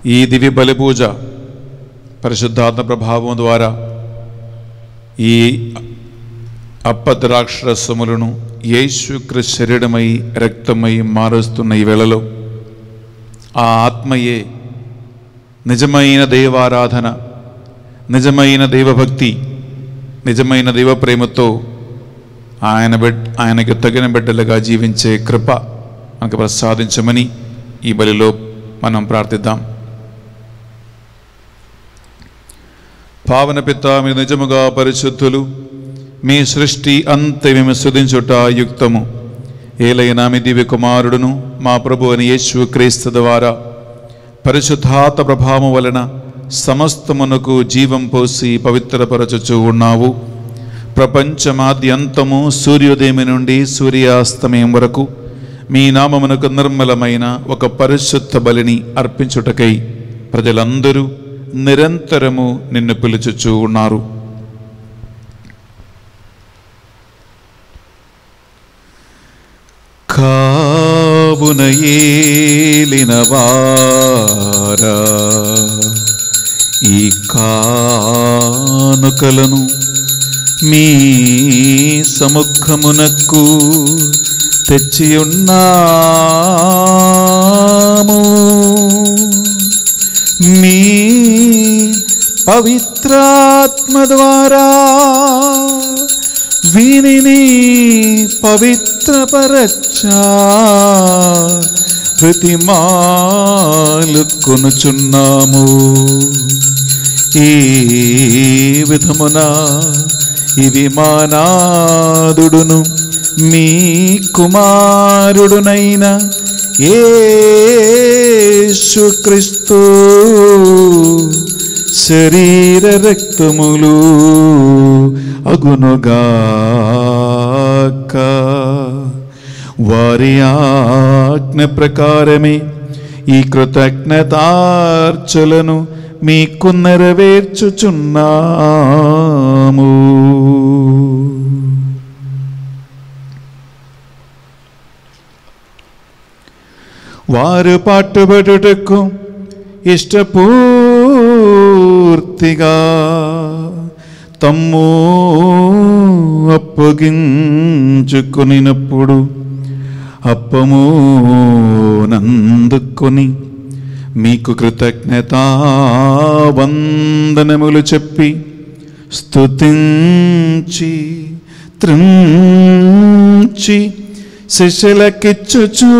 B: ఈ దివ్య బలి పూజ పరిశుద్ధాత్మ ప్రభావం ద్వారా ఈ అప్పద్రాక్షరసములను యేసుక్ర శరీరమై రక్తమై మారుస్తున్న ఈ వేళలో ఆ ఆత్మయే నిజమైన దైవారాధన నిజమైన దైవభక్తి నిజమైన దైవ ప్రేమతో ఆయన బిడ్ ఆయనకి తగిన బిడ్డలుగా జీవించే కృప మనకు ప్రసాదించమని ఈ బలిలో మనం ప్రార్థిద్దాం. పావన పిత మీ నిజముగా పరిశుద్ధులు. మీ సృష్టి అంతమేమి శుధించుట యుక్తము. ఏలైనా మీ దివ్య కుమారుడును మా ప్రభు అని యేసు క్రీస్తు ద్వారా. పరిశుద్ధాత ప్రభావం వలన సమస్తమునకు జీవం పోసి పవిత్రపరచుచు ఉన్నావు. ప్రపంచమాద్యంతము సూర్యోదయం నుండి సూర్యాస్తమయం వరకు మీ నామమునకు నిర్మలమైన ఒక పరిశుద్ధ బలిని అర్పించుటకై ప్రజలందరూ నిరంతరము నిన్ను పిలుచుచూ ఉన్నారు. కావున ఏలినవారా ఈ కానుకలను మీ సముఖమునకు తెచ్చియున్నాము. మీ పవిత్రాత్మ ద్వారా వీనిని పవిత్రపరచా ప్రతిమాలు కొనుచున్నాము. ఈ విధమున ఇవి మానాదుడును మీ కుమారుడునైన యేసుక్రీస్తు శరీర రక్తములు అగునుగాక. వారి ఆజ్ఞ ప్రకారమే ఈ కృతజ్ఞతార్చలను మీకు నెరవేర్చుచున్నాము వారు పాటుబడుటకు ఇష్టపూర్తిగా తమ్ము అప్పగించుకొనినప్పుడు అప్పము నందుకొని మీకు కృతజ్ఞత వందనములు చెప్పి స్తుతించి త్రించి శిశలకిచ్చుచూ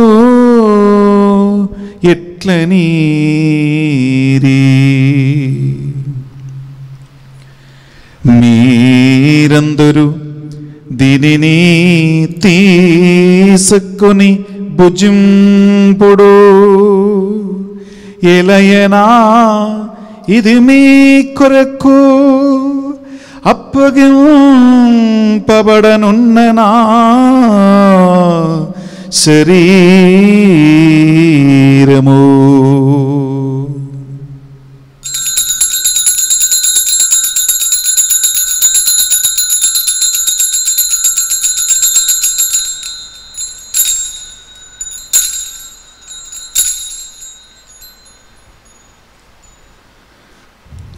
B: ఎట్లని మీరందరూ దీనిని తీసుకొని భుజింపుడు. ఎలయనా ఇది మీ కొరకు అప్పగింపబడనున్ననా. శరీ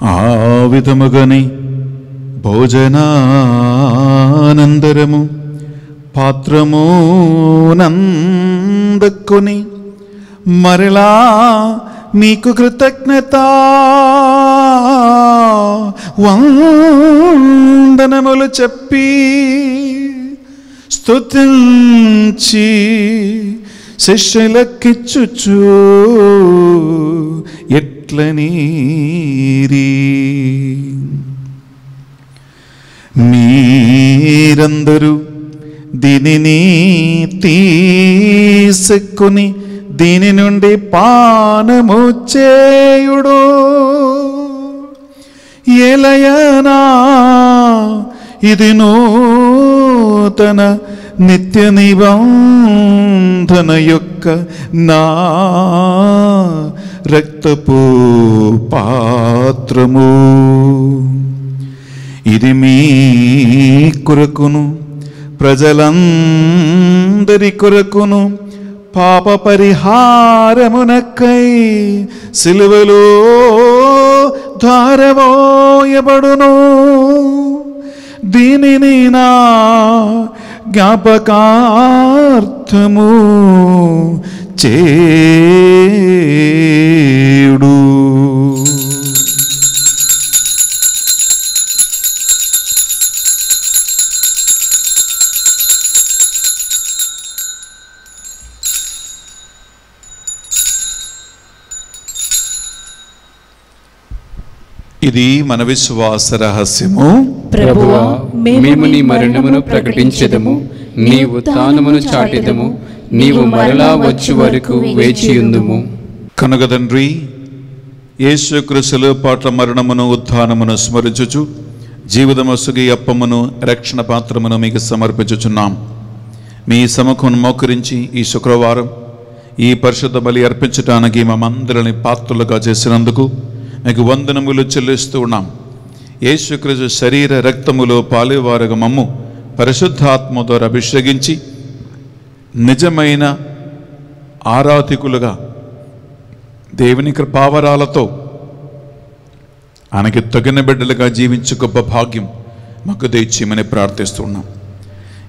B: ఆ విధముగని భోజనానందరము పాత్రము నందుకొని మరలా మీకు కృతజ్ఞత. వందనములు చెప్పి స్తుతించి శిష్యులకిచ్చుచు ఎట్లనీరీ మీరందరూ దీనిని తీసుకుని దీని నుండి పానము చేయుడు ఎలయనా ఇది నూతన నిత్య నిబంధన యొక్క నా రక్తపు పాత్రము ఇది మీ కొరకును ప్రజలందరి కొరకును పాప పరిహారమునక్కై సిలువలో ధారవోయబడును. దీనిని నా జ్ఞాపకార్థము చేడు ఇది మన విశ్వాస రహస్యము.
C: ప్రభువా
E: మేము నీ మరణమును ప్రకటించెదము. నీ ఉత్థానమును చాటెదము. నీవు మరలా వచ్చు వరకు వేచియుందుము.
B: కనుక తండ్రి యేసుక్రీస్తుల పాట్ల మరణమును ఉత్థానమును స్మరించుచు జీవితమసుగి అప్పమును రక్షణ పాత్రమును మీకు సమర్పించుచున్నాం. మీ సముఖం మోకరించి ఈ శుక్రవారం ఈ పరిశుద్ధ బలి అర్పించటానికి మమ్మందరిని పాత్రలుగా చేసినందుకు మీకు వందనములు చెల్లిస్తూ ఉన్నాం. యేసుక్రీస్తు శరీర రక్తములో పాలేవారుగా మమ్ము పరిశుద్ధాత్మ ద్వారా అభిషేకించి నిజమైన ఆరాధికులుగా దేవుని కృపావరాలతో ఆయనకి తగిన బిడ్డలుగా జీవించే గొప్ప భాగ్యం మాకు దయచేయమని ప్రార్థిస్తున్నాం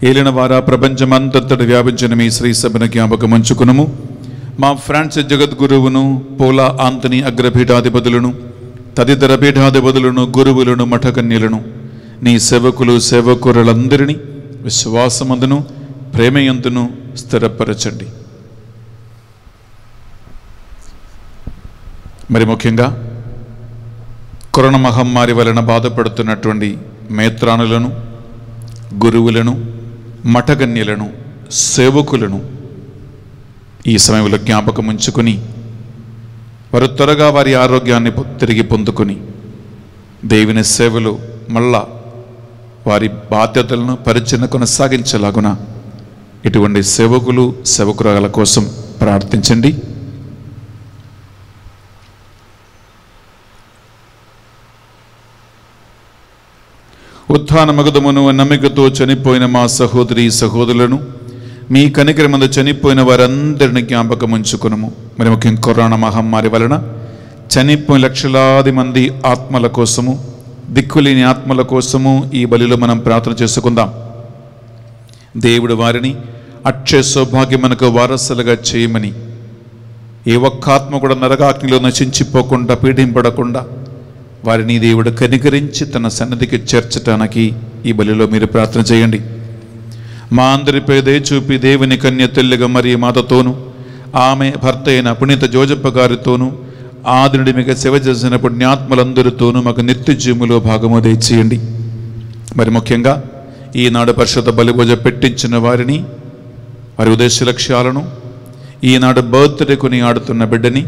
B: ఏలిన వారా ప్రపంచమంతటా వ్యాపించిన మీ శ్రీ సభను జ్ఞాపకం ఉంచుకునము. మా ఫ్రాన్స్ జగద్గురువును పోలా ఆంతని అగ్రపీఠాధిపతులను తదితర పీఠాధిపతులను గురువులను మఠకన్యలను నీ సేవకులు సేవకురులందరినీ విశ్వాసమందును ప్రేమయంతును స్థిరపరచండి. మరి ముఖ్యంగా కరోనా మహమ్మారి వలన బాధపడుతున్నటువంటి మేత్రానులను గురువులను మఠగన్యులను సేవకులను ఈ సమయంలో జ్ఞాపకం ఉంచుకుని వారు త్వరగా వారి ఆరోగ్యాన్ని తిరిగి పొందుకొని దేవుని సేవలు మళ్ళా వారి బాధ్యతలను పరిచయం కొనసాగించేలాగున ఇటువంటి సేవకులు సేవకురాల కోసం ప్రార్థించండి. ఉత్థాన మగధమును నమ్మికతో చనిపోయిన మా సహోదరి సహోదరులను మీ కనికరమందు చనిపోయిన వారందరిని జ్ఞాపకం ఉంచుకునము. మరి ముఖ్యం కరోనా మహమ్మారి వలన చనిపోయిన లక్షలాది మంది ఆత్మల కోసము దిక్కులేని ఆత్మల కోసము ఈ బలిలో మనం ప్రార్థన చేసుకుందాం. దేవుడు వారిని అక్షయ సౌభాగ్యం మనకు వారసులుగా చేయమని ఏ ఒక్క ఆత్మ కూడా నరకాగ్నిలో నశించిపోకుండా పీడింపడకుండా వారిని దేవుడు కనికరించి తన సన్నిధికి చేర్చటానికి ఈ బలిలో మీరు ప్రార్థన చేయండి. మా అందరిపై చూపి దేవుని కన్య తెల్లిగా మరియు మాతతోను. ఆమె భర్త అయిన పునీత జోజప్ప గారితోనూ ఆదునుడి మీకు సేవ చేసిన పుణ్యాత్మలందరితోనూ మాకు నిత్య జీవులో భాగము దయచేయండి. మరి ముఖ్యంగా ఈనాడు పరిషత్ బలిభోజ పెట్టించిన వారిని వారి ఉద్దేశ లక్ష్యాలను ఈనాడు బర్త్డే కొని ఆడుతున్న బిడ్డని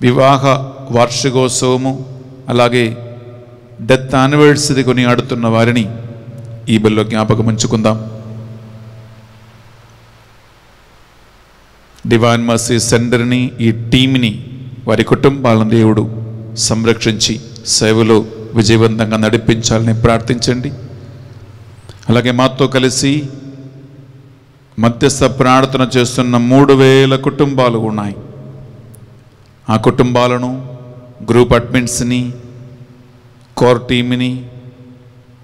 B: వివాహ వార్షికోత్సవము అలాగే డెత్ యానివర్సరీ కొని ఆడుతున్న వారిని ఈ బల్లో జ్ఞాపకం ఉంచుకుందాం. డివైన్ మసీ సెంటర్ని ఈ టీంని వారి కుటుంబాలను దేవుడు సంరక్షించి సేవలో విజయవంతంగా నడిపించాలని ప్రార్థించండి. అలాగే మాతో కలిసి మధ్యస్థ ప్రార్థన చేస్తున్న మూడు వేల కుటుంబాలు ఉన్నాయి. ఆ కుటుంబాలను గ్రూప్ అడ్మిన్స్ని కోర్ టీమ్ని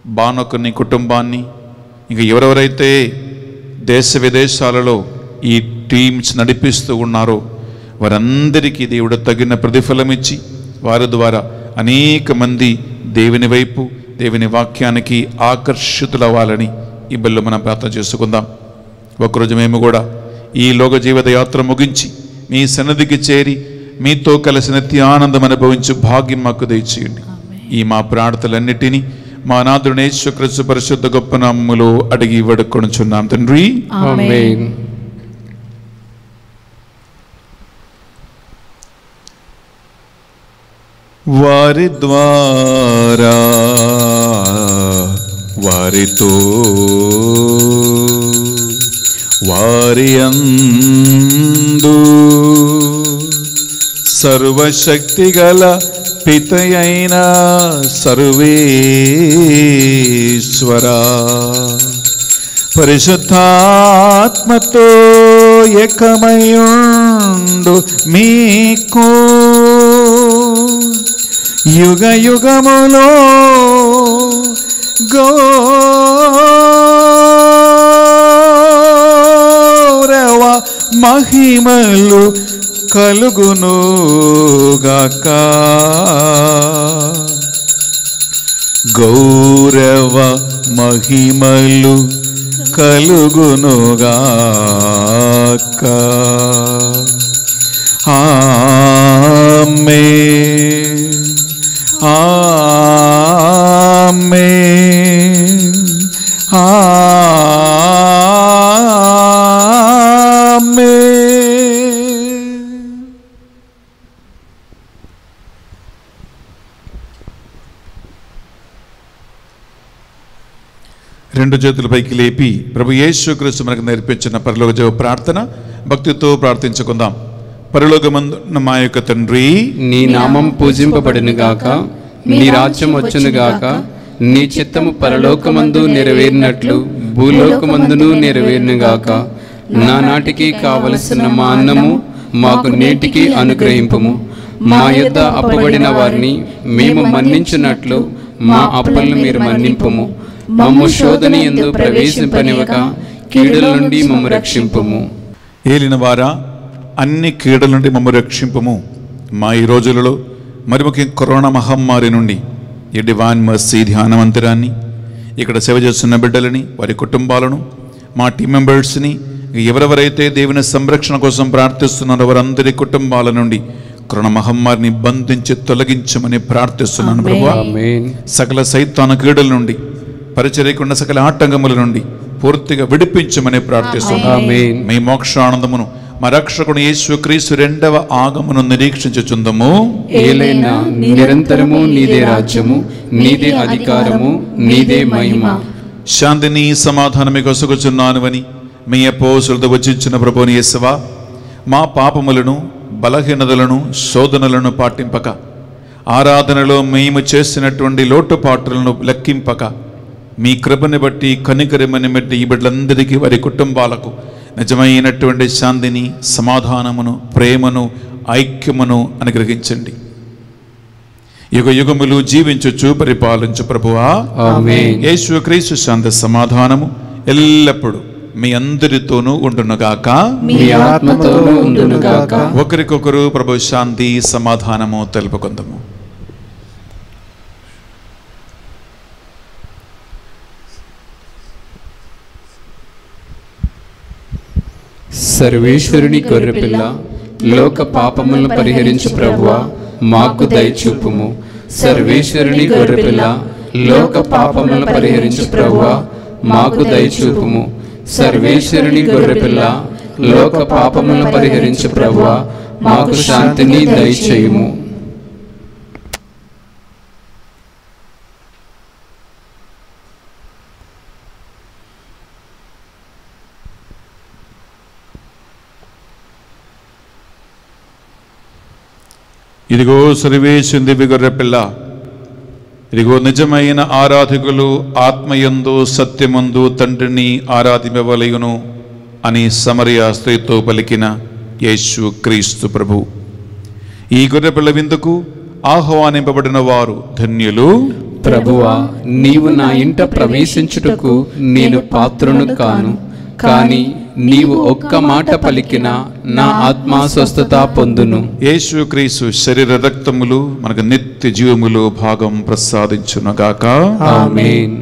B: బానొకని కుటుంబాన్ని ఇంకా ఎవరెవరైతే దేశ విదేశాలలో ఈ టీమ్స్ నడిపిస్తూ ఉన్నారో వారందరికీ దేవుడు తగిన ప్రతిఫలం ఇచ్చి వారి ద్వారా అనేక మంది దేవుని వైపు దేవుని వాక్యానికి ఆకర్షితులవ్వాలని ఈ బిల్లు మనం ప్రార్థన చేసుకుందాం. ఒకరోజు మేము కూడా ఈ లోక జీవిత యాత్ర ముగించి మీ సన్నిధికి చేరి మీతో కలిసి నిత్య ఆనందం అనుభవించు భాగ్యం మాకు దయచేయండి. ఈ మా ప్రార్థనలన్నిటినీ మా నాథుడు యేసుక్రీస్తు పరిశుద్ధ గొప్ప నామములో అడిగి వేడుకొనుచున్నాం తండ్రి.
E: ఆమేన్.
B: వారి ద్వారా వారితో వారి అందు సర్వశక్తిగల పితయైన సర్వేశ్వరా. పరిశుద్ధాత్మతో ఏకమయుండు మీకు. యుగ యుగములో గౌరవ మహిమలు కలుగును కలుగునుగాక గౌరవ మహిమలు కలుగునుగాక ఆమె ఆమె రెండు చేతుల పైకి లేపి ప్రభు యేసు క్రీస్తు మనకు నేర్పించిన పరలోక జవ ప్రార్థన భక్తితో ప్రార్థించుకుందాం. పరలోకమందున్న మా యొక్క తండ్రి
E: నీ నామం పూజింపబడును గాక నీ రాజ్యం వచ్చును గాక నీ చిత్తము పరలోకమందు నెరవేరినట్లు భూలోకమందును నెరవేరును గాక. నా నాటికి కావలసిన మా అన్నము మాకు నేటికి అనుగ్రహింపము. మా యొద్ద అప్పబడిన వారిని మేము మన్నించినట్లు మా అప్పులను మీరు మన్నింపము. మమ్ము శోధన ఎందు ప్రవేశింపనివ్వక కీడుల నుండి మమ్ము రక్షింపము.
B: ఏలిన వారా అన్ని కీడల నుండి మమ్మ రక్షింపము. మా ఈ రోజులలో మరి ముఖ్యం కరోనా మహమ్మారి నుండి ఈ డివాన్ మర్సీ ధ్యాన మందిరాన్ని ఇక్కడ సేవ చేస్తున్న బిడ్డలని వారి కుటుంబాలను మా టీం మెంబర్స్ని ఎవరెవరైతే దేవుని సంరక్షణ కోసం ప్రార్థిస్తున్నారో వారందరి కుటుంబాల నుండి కరోనా మహమ్మారిని బంధించి తొలగించమని ప్రార్థిస్తున్నాను ప్రభు
E: ఆమేన్
B: సకల సైతాన క్రీడల నుండి పరిచర్యకున్న సకల ఆటంకముల నుండి పూర్తిగా విడిపించమని ప్రార్థిస్తున్నాను
E: ఆమేన్
B: మీ మోక్షానందమును మా రక్షకుడు యేసు క్రీస్తు రెండవ ఆగమును నిరీక్షించుచుందము.
E: ఏలైనా నిరంతరము నీదే రాజ్యము నీదే అధికారము నీదే మహిమ.
B: శాంతిని సమాధానమి కొసగుచున్నానువని మీ అపోసులతో వచ్చించిన ప్రభుని యేసవా మా పాపములను బలహీనతలను శోధనలను పాటింపక ఆరాధనలో మేము చేసినటువంటి లోటుపాట్లను లెక్కింపక మీ కృపని బట్టి కనికరమని బట్టి ఈ బిడ్డలందరికీ వారి కుటుంబాలకు నిజమైనటువంటి శాంతిని సమాధానమును ప్రేమను ఐక్యమును అనుగ్రహించండి. యుగ యుగములు జీవించుచు పరిపాలించు ప్రభువా. యేసు క్రీస్తు శాంతి సమాధానము ఎల్లప్పుడూ మీ అందరితోనూ ఉండునుగాక. ఒకరికొకరు ప్రభు శాంతి సమాధానము తెలుపుకుందాము.
E: సర్వేశ్వరుని గొర్రెపిల్ల లోక పాపములను పరిహరించు ప్రభువా మాకు దయచూపుము. సర్వేశ్వరుని గొర్రెపిల్ల లోక పాపములను పరిహరించు ప్రభువా మాకు దయచూపుము. సర్వేశ్వరుని గొర్రెపిల్ల లోక పాపములను పరిహరించు ప్రభువా మాకు శాంతిని దయచేయుము.
B: ఇదిగో సర్వేశుంది బిగొర్రె పిల్ల ఇదిగో నిజమైన ఆరాధకులు ఆత్మయందు సత్యమందు తండ్రిని ఆరాధింపవలయును అని సమరయ స్త్రీతో పలికిన యేసు క్రీస్తు ప్రభు ఈ గొర్రెపిల్ల విందుకు ఆహ్వానింపబడిన వారు ధన్యులు
E: ప్రభువా నీవు నా ఇంట ప్రవేశించుటకు నేను పాత్రను కాను కానీ నీవు ఒక్క మాట పలికిన నా ఆత్మ స్వస్థత పొందును.
B: యేసు క్రీస్తు శరీర రక్తములు మనకు నిత్య జీవములు భాగం ప్రసాదించునగాక.
E: ఆమేన్.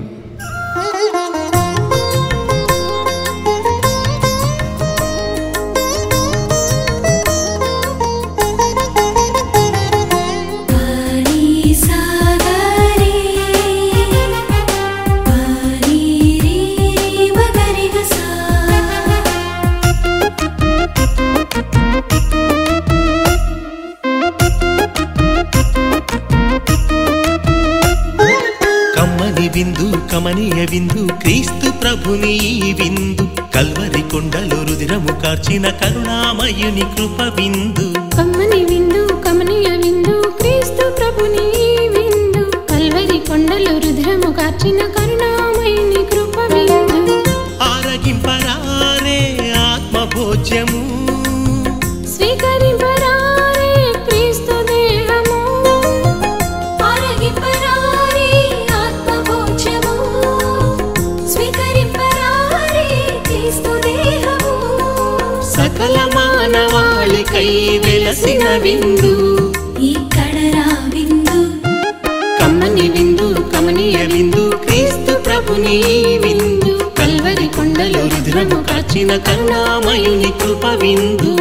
F: విందు క్రీస్తు ప్రభుని విందు కల్వరి కొండలు రుదిరము కార్చిన కరుణామయుని కృప విందు.
G: కమ్మని విందు కమనీయ విందు క్రీస్తు ప్రభుని విందు కల్వరి కొండలు రుద్రము కార్చిన కరుణామయుని కృప విందు.
F: ఆరగింపరారే ఆత్మభోజ్యము.
G: స్వీకరింపరారే
F: మానవాళికై వెలసిన విందు
H: ఇక్కడ విందు
G: కమ్మని విందు కమనీయ విందు
F: క్రీస్తు ప్రభుని విందు
G: కల్వరి కొండలు రుద్రము
F: కాచిన కరుణామయుని కృప విందు.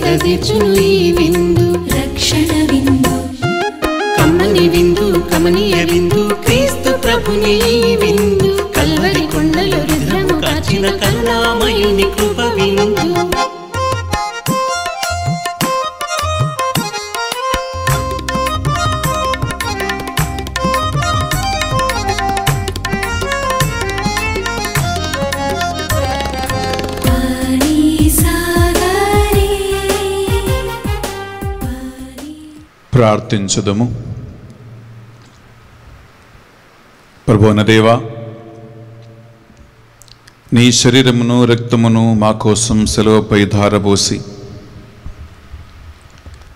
H: să zici
B: ప్రార్థించదము ప్రభువన దేవా నీ శరీరమును రక్తమును మా కోసం సెలవుపై ధారబోసి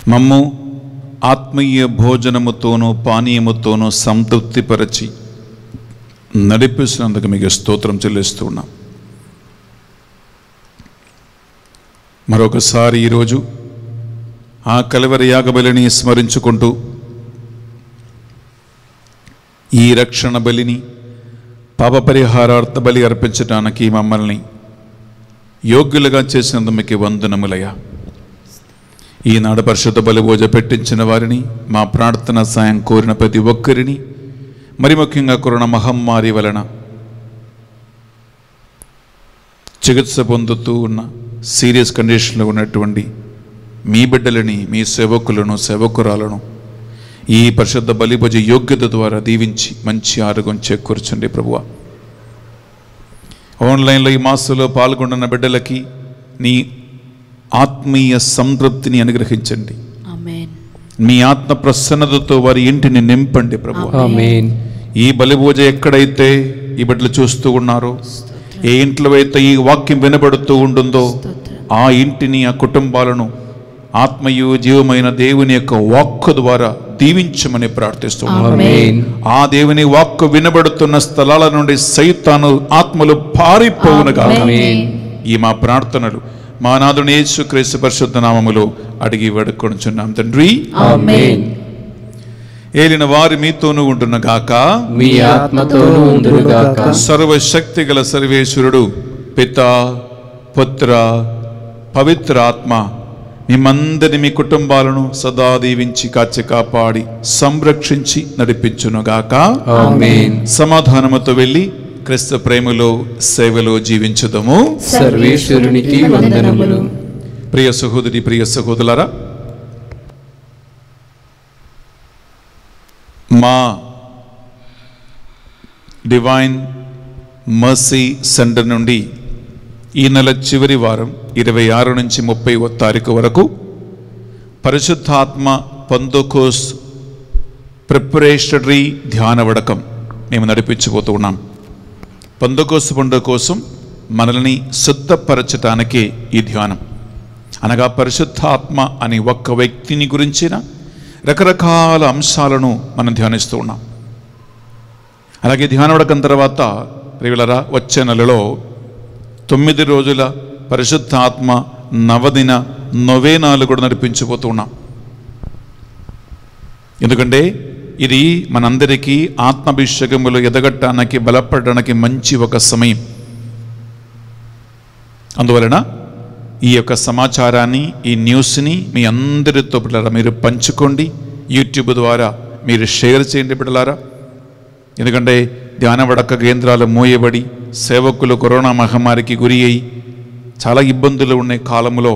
B: మమ్ము ఆత్మీయ భోజనముతోనూ పానీయముతోనూ సంతృప్తిపరచి నడిపిస్తున్నందుకు మీకు స్తోత్రం చెల్లిస్తున్నాం మరొకసారి ఈరోజు ఆ కలవరి యాగబలిని స్మరించుకుంటూ ఈ రక్షణ బలిని పాప పరిహారార్థ బలి అర్పించడానికి మమ్మల్ని యోగ్యులుగా చేసినందుకు మీకు వందనములయ్యా. ఈనాడు పరిశుద్ధ బలి పూజ పెట్టించిన వారిని మా ప్రార్థన సాయం కోరిన ప్రతి ఒక్కరిని మరి ముఖ్యంగా కరోనా మహమ్మారి వలన చికిత్స పొందుతూ ఉన్న సీరియస్ కండిషన్లో ఉన్నటువంటి మీ బిడ్డలని మీ సేవకులను సేవకురాలను ఈ పరిశుద్ధ బలిభజ యోగ్యత ద్వారా దీవించి మంచి ఆరోగ్యం చేకూర్చండి ప్రభువ. ఆన్లైన్లో ఈ మాసంలో పాల్గొన్న బిడ్డలకి నీ ఆత్మీయ సంతృప్తిని అనుగ్రహించండి.
C: ఆమేన్
B: మీ ఆత్మ ప్రసన్నతతో వారి ఇంటిని నింపండి ప్రభు
E: ఆమేన్
B: ఈ బలిభోజ ఎక్కడైతే ఈ బిడ్డలు చూస్తూ ఉన్నారో ఏ ఇంట్లో అయితే ఈ వాక్యం వినబడుతూ ఉంటుందో ఆ ఇంటిని ఆ కుటుంబాలను ఆత్మయు జీవమైన దేవుని యొక్క వాక్కు ద్వారా దీవించమని ప్రార్థిస్తున్నాను. ఆ దేవుని వాక్కు వినబడుతున్న స్థలాల నుండి సైతాను ఆత్మలు పారిపోవునుగా ఈ మా ప్రార్థనలు మా నాదుని యేసు క్రీస్తు పరిశుద్ధ నామములో అడిగి వేడుకొనుచున్నాం తండ్రి. ఏలిన వారి మీతోనూ గాక
E: మీ ఆత్మతోనూ ఉందురుగాక
B: సర్వశక్తి గల సర్వేశ్వరుడు పిత పుత్ర పవిత్ర ఆత్మ మిమ్మందరి మీ కుటుంబాలను సదా దీవించి కాచి కాపాడి సంరక్షించి నడిపించునుగాక. సమాధానముతో వెళ్ళి క్రిస్తు ప్రేమలో సేవలో జీవించుదము.
E: సర్వేశ్వరునికి వందనములు.
B: ప్రియ సహోదరి ప్రియ సహోదరులారా మా డివైన్ మర్సీ సెంటర్ నుండి ఈ నెల చివరి వారం ఇరవై ఆరు నుంచి ముప్పై తారీఖు వరకు పరిశుద్ధాత్మ పందుకోస్ ప్రిపరేషనరీ ధ్యాన వడకం మేము నడిపించబోతూ ఉన్నాం పందుకోసు పండుగ కోసం మనల్ని శుద్ధపరచటానికే ఈ ధ్యానం. అనగా పరిశుద్ధాత్మ అనే ఒక్క వ్యక్తిని గురించిన రకరకాల అంశాలను మనం ధ్యానిస్తూ ఉన్నాం. అలాగే ధ్యానవడకం తర్వాత రేవులరా వచ్చే నెలలో తొమ్మిది రోజుల పరిశుద్ధాత్మ నవదిన నొవేనాలు కూడా నడిపించిపోతూ ఉన్నాం. ఎందుకంటే ఇది మనందరికీ ఆత్మాభిషేకములు ఎదగటానికి బలపడడానికి మంచి ఒక సమయం. అందువలన ఈ యొక్క సమాచారాన్ని ఈ న్యూస్ని మీ అందరితో బిడ్డలారా మీరు పంచుకోండి. యూట్యూబ్ ద్వారా మీరు షేర్ చేయండి బిడ్డలారా. ఎందుకంటే ధ్యానవడక కేంద్రాలు మూయబడి సేవకులు కరోనా మహమ్మారికి గురి అయి చాలా ఇబ్బందులు ఉండే కాలంలో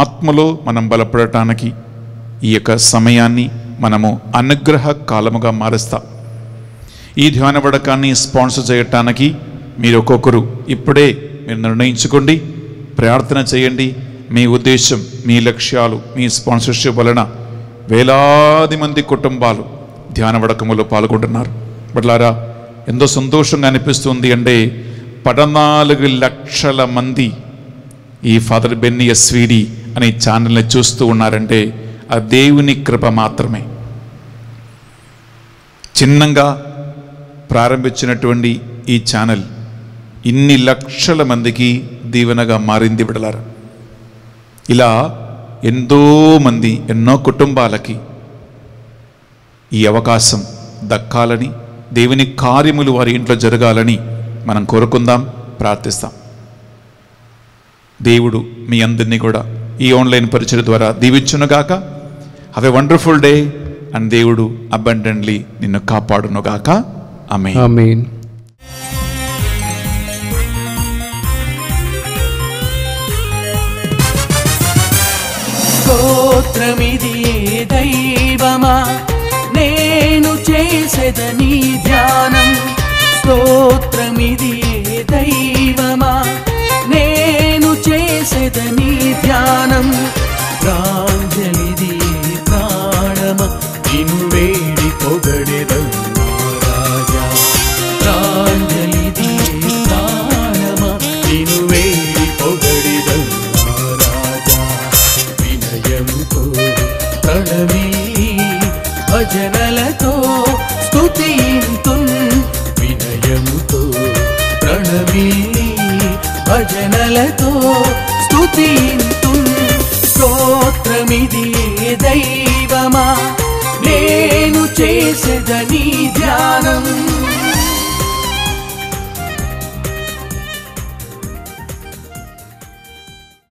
B: ఆత్మలో మనం బలపడటానికి ఈ యొక్క సమయాన్ని మనము అనుగ్రహ కాలముగా మారుస్తాం. ఈ ధ్యాన వడకాన్ని స్పాన్సర్ చేయటానికి మీరు ఒక్కొక్కరు ఇప్పుడే మీరు నిర్ణయించుకోండి ప్రార్థన చేయండి. మీ ఉద్దేశం మీ లక్ష్యాలు మీ స్పాన్సర్షిప్ వలన వేలాది మంది కుటుంబాలు ధ్యాన వడకములో పాల్గొంటున్నారు. బట్లారా ఎంతో సంతోషంగా అనిపిస్తుంది అంటే పద్నాలుగు లక్షల మంది ఈ ఫాదర్ బెన్ని ఎస్వీడి అనే ఛానల్ని చూస్తూ ఉన్నారంటే ఆ దేవుని కృప మాత్రమే. చిన్నంగా ప్రారంభించినటువంటి ఈ ఛానల్ ఇన్ని లక్షల మందికి దీవెనగా మారింది విడలారు ఇలా ఎంతో మంది ఎన్నో కుటుంబాలకి ఈ అవకాశం దక్కాలని దేవుని కార్యములు వారి ఇంట్లో జరగాలని మనం కోరుకుందాం ప్రార్థిస్తాం. దేవుడు మీ అందరినీ కూడా ఈ ఆన్లైన్ పరిచయ ద్వారా దీవించునుగాక have a wonderful day and దేవుడు అబండెంట్లీ నిన్ను కాపాడునుగాక ఆమె
E: ఆమేన్
I: స్తోత్రమిది దైవమా? నేను చేసేదని ధ్యానం. స్తోత్రమిది దైవమా? చేసేదని ధ్యానం. ప్రాంజలిది ప్రాణమ నిన్ను వేడి పొగడెదన్నా రాజా. ప్రాంజలిది ప్రాణమ నిన్ను వేడి పొగడెదన్నా రాజా. వినయముతో ప్రణమి భజనలతో స్తుతింతున్ వినయముతో ప్రణమి భజనలతో స్తుతింతున్ స్తోత్రమిది దైవమా? నేను చేసేదని ధ్యానం.